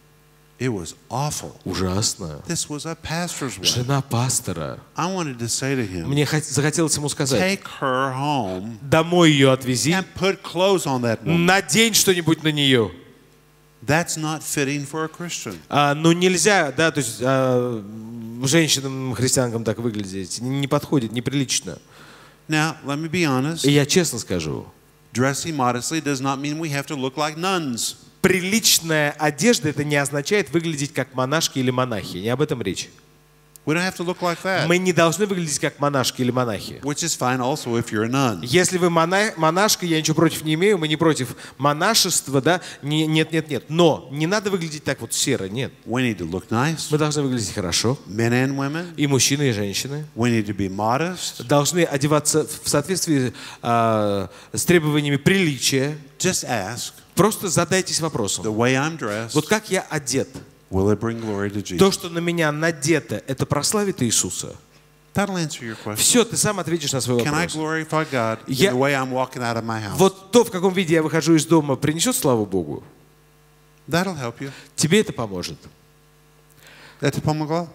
It was awful. Ужасно. This was a pastor's wife. Жена пастора. I wanted to say to him, Мне хот- захотелось ему сказать, take her home домой ее отвези, and put clothes on that woman. надень что-нибудь на нее. That's not fitting for a Christian. А, ну нельзя, да, то есть а, женщинам, христианкам так выглядеть. Не не подходит, неприлично. Now, let me be honest. И я честно скажу, Dressing modestly does not mean we have to look like nuns. приличная одежда это не означает выглядеть как монашки или монахи. Не об этом речь. We don't have to look like that. Мы не должны выглядеть как монашки или монахи. Which is fine also if you're a nun. Если вы мона- монашка, я ничего против не имею, мы не против монашества, да? Не- Нет, нет, нет. Но не надо выглядеть так вот серо, нет. We need to look nice, Мы должны выглядеть хорошо. men and women. И мужчины, и женщины. We need to be modest. Должны одеваться в соответствии а, с требованиями приличия. Just ask Просто задайтесь the вопросом. way I'm dressed, Вот как я одет? Will it bring glory to То, что на меня надето, это прославит Иисуса? That'll answer your question. Все, ты сам ответишь на свой Can I вопрос. glorify God in Я- the way I'm walking out of my house? Вот то, в каком виде я выхожу из дома, принесет славу Богу? That'll help you. Тебе это поможет. Это помогло?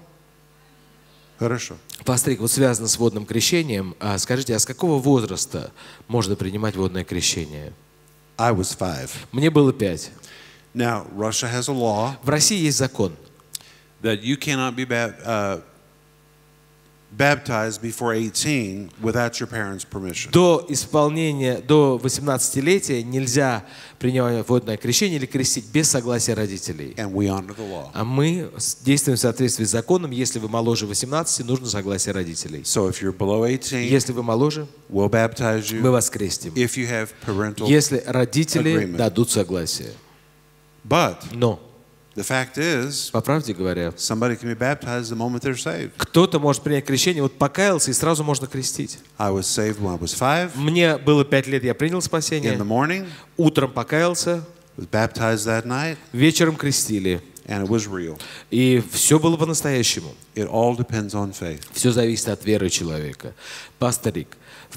Хорошо. Пастрик, вот связано с водным крещением. А скажите, а с какого возраста можно принимать водное крещение? I was five. Мне было пять. Now, Russia has a law В России есть закон. that you cannot be uh, baptized before 18 without your parents' permission. До исполнения, до 18-летия нельзя принимать водное крещение или крестить без согласия родителей. And we honor the law. А мы действуем в соответствии с законом. Если вы моложе 18, нужно согласие родителей. So if you're below 18, Если вы моложе, we'll baptize мы you вас крестим. if you have parental. Если родители agreement. дадут согласие. But Но, the fact is, по правде говоря, somebody can be baptized the moment they're saved. кто-то может принять крещение, вот покаялся и сразу можно крестить. I was saved when I was five Мне было пять лет, я принял in the спасение. morning, Утром покаялся, was baptized that night, вечером крестили. and it was real. И все было по-настоящему. Все зависит от веры человека. Пасторик.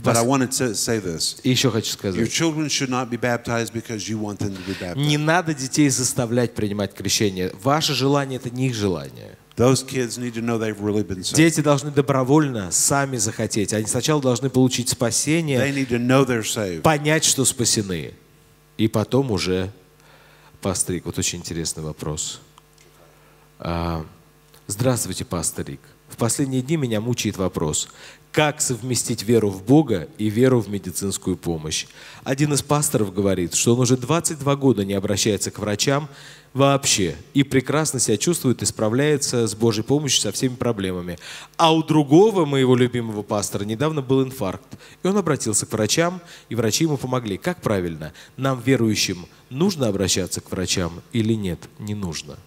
But I wanted to say this. И еще хочу Your сказать. children should not be baptized because you want them to be baptized. Не надо детей заставлять принимать крещение. Ваше желание – это не их желание. Those kids need to know they've really been saved. Дети должны добровольно сами захотеть. Они сначала должны получить They спасение, need to know they're saved. понять, что спасены. И потом уже, пасторик, вот очень интересный вопрос. А, Здравствуйте, пасторик. В последние дни меня мучает вопрос, как совместить веру в Бога и веру в медицинскую помощь. Один из пасторов говорит, что он уже 22 года не обращается к врачам вообще и прекрасно себя чувствует и справляется с Божьей помощью со всеми проблемами. А у другого моего любимого пастора недавно был инфаркт, и он обратился к врачам, и врачи ему помогли. Как правильно? Нам, верующим, нужно обращаться к врачам или нет? Не нужно.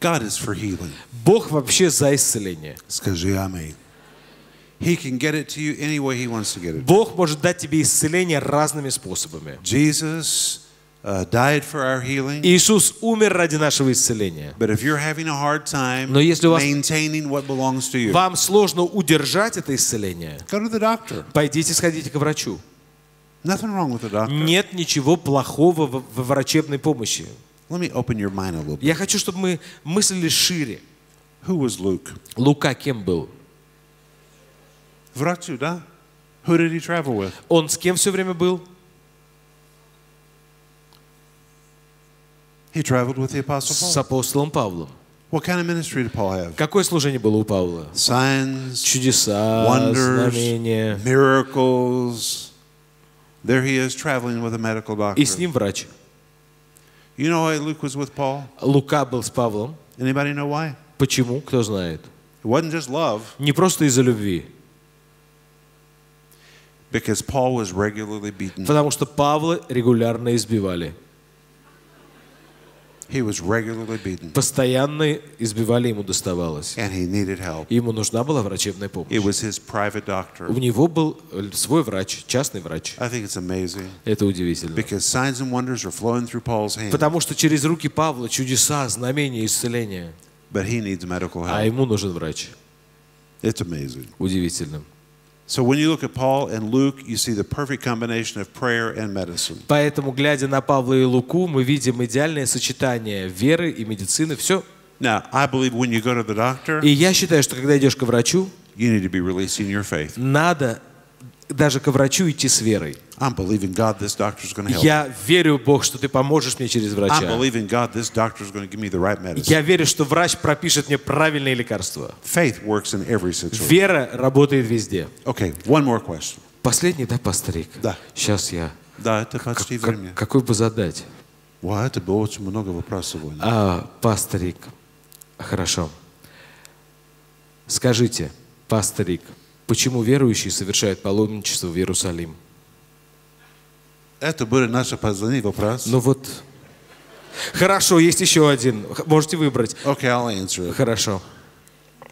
God is for healing. Бог вообще за исцеление. Скажи аминь. Бог может дать тебе исцеление разными способами. Jesus uh, died for our healing. Иисус умер ради нашего исцеления. But if you're having a hard time Но если у вас- maintaining what belongs to you, Вам сложно удержать это исцеление. go to the doctor. Пойдите, сходите к врачу. Nothing wrong with the doctor. Нет ничего плохого в, в врачебной помощи. Let me open your mind a little bit. Я хочу, чтобы мы мыслили шире. Who was Luke? Лука кем был? Врачу, да? Who did he travel with? Он с кем все время был? He traveled with the Apostle С Paul. апостолом Павлом. What kind of ministry did Paul have? Какое служение было у Павла? Signs, Чудеса, wonders, знамения. miracles. There he is traveling with a medical И с doctor. ним врач. You know why Luke was with Paul? Лука был с Павлом. Anybody know why? Почему? Кто знает? It wasn't just love, Не просто из-за любви. Because Paul was regularly beaten. Потому что Павла регулярно избивали. He was regularly beaten, Постоянно избивали, ему доставалось. and he needed help. Ему нужна была врачебная помощь. It was his private У doctor. него был э, свой врач, частный врач. I think it's amazing Это удивительно. because signs and wonders are flowing through Paul's hands, Потому что через руки Павла чудеса, знамения, исцеления. but he needs medical А help. ему нужен врач. It's amazing. Удивительно. Поэтому, глядя на Павла и Луку, мы видим идеальное сочетание веры и медицины. Все. Now, I believe when you go to the doctor, И я считаю, что когда идешь к врачу, you need to be releasing your faith. надо даже к врачу идти с верой. I'm believing God this doctor's going to help. Я верю, Бог, что ты поможешь мне через I'm врача. believing God this doctor's going to give me the right medicine. Я верю, что врач пропишет мне правильные лекарства. Faith works in every situation. Вера работает везде. Okay, one more question. Последний, да, пасторик? Да. Сейчас я... Да, это почти Как- время. какой бы задать? Wow, это было очень много вопросов сегодня. А, пасторик. Хорошо. Скажите, пасторик, почему верующие совершают паломничество в Иерусалим? Это были наши позвонить вопрос. Ну вот. Хорошо, есть еще один. Можете выбрать. Okay, I'll answer it. Хорошо.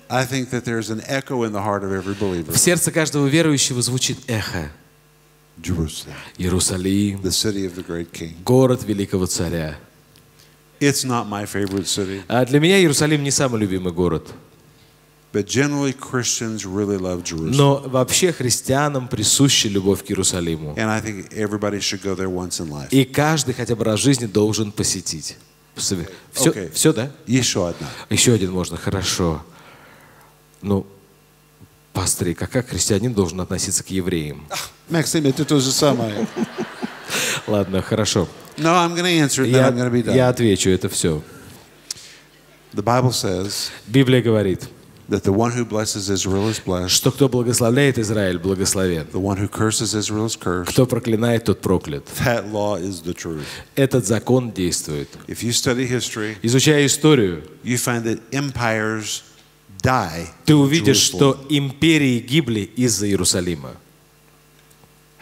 I think that there's an echo in the heart of every believer. В сердце каждого верующего звучит эхо. Jerusalem, Иерусалим, the city of the great king. город великого царя. It's not my favorite city, А для меня Иерусалим не самый любимый город. Но вообще христианам присуща любовь к Иерусалиму. And I think everybody should go there once in life. И каждый хотя бы раз в жизни должен посетить. Все, Окей. все, да? Еще одна. Еще один можно, хорошо. Ну, пасторик, а как христианин должен относиться к евреям? Максим, это то же самое. Ладно, хорошо. No, I'm going to answer then Я, I'm going to be done. я отвечу, это все. The Bible says Библия говорит, that the one who blesses Israel is blessed, что кто благословляет Израиль, благословен. the one who curses Israel is cursed. Кто проклинает, тот проклят. That law is the truth. Этот закон действует. If you study history, Изучая историю, you find that empires die. ты увидишь, что империи гибли из-за Иерусалима.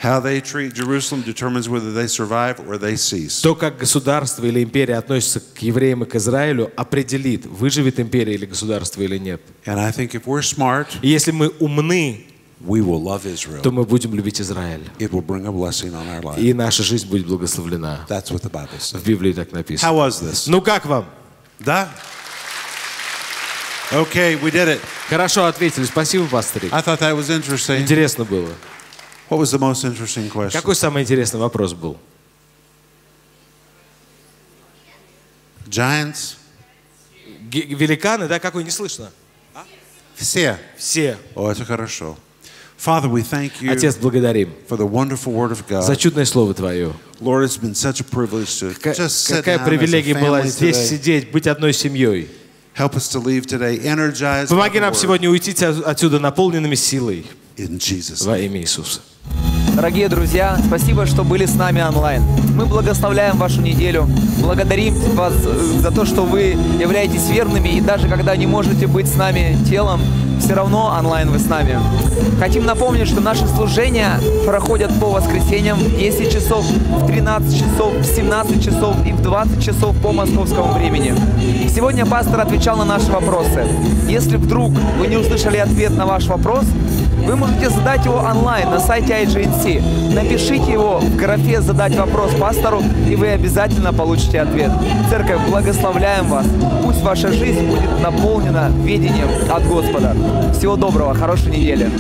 How they treat Jerusalem determines whether they survive or they cease. То, как государство или империя относится к евреям и к Израилю, определит, выживет империя или государство или нет. And I think if we're smart, И если мы умны, we will love Israel. то мы будем любить Израиль. It will bring a blessing on our life. И наша жизнь будет благословлена. That's what the Bible says. В Библии так How написано. was this? Ну как вам? Да? Okay, we did it. Хорошо ответили. Спасибо, пастырик. I thought that was interesting. Интересно было. What was the most interesting question? Какой самый интересный вопрос был? Giants? Ге- Великаны, да? Какой? Не слышно. Все. Все. О, это хорошо. Father, we thank you Отец, благодарим for the wonderful word of за God. чудное Слово Твое. Lord, it's been such a privilege to Ка- just sit Какая привилегия была здесь today. сидеть, быть одной семьей. Help us to leave today energized Помоги нам сегодня уйти от- отсюда наполненными силой во имя Иисуса. Дорогие друзья, спасибо, что были с нами онлайн. Мы благословляем вашу неделю, благодарим вас э, за то, что вы являетесь верными, и даже когда не можете быть с нами телом, все равно онлайн вы с нами. Хотим напомнить, что наши служения проходят по воскресеньям в 10 часов, в 13 часов, в 17 часов и в 20 часов по московскому времени. Сегодня пастор отвечал на наши вопросы. Если вдруг вы не услышали ответ на ваш вопрос, вы можете задать его онлайн на сайте IGNC. Напишите его в графе «Задать вопрос пастору», и вы обязательно получите ответ. Церковь, благословляем вас. Пусть ваша жизнь будет наполнена ведением от Господа. Всего доброго, хорошей недели.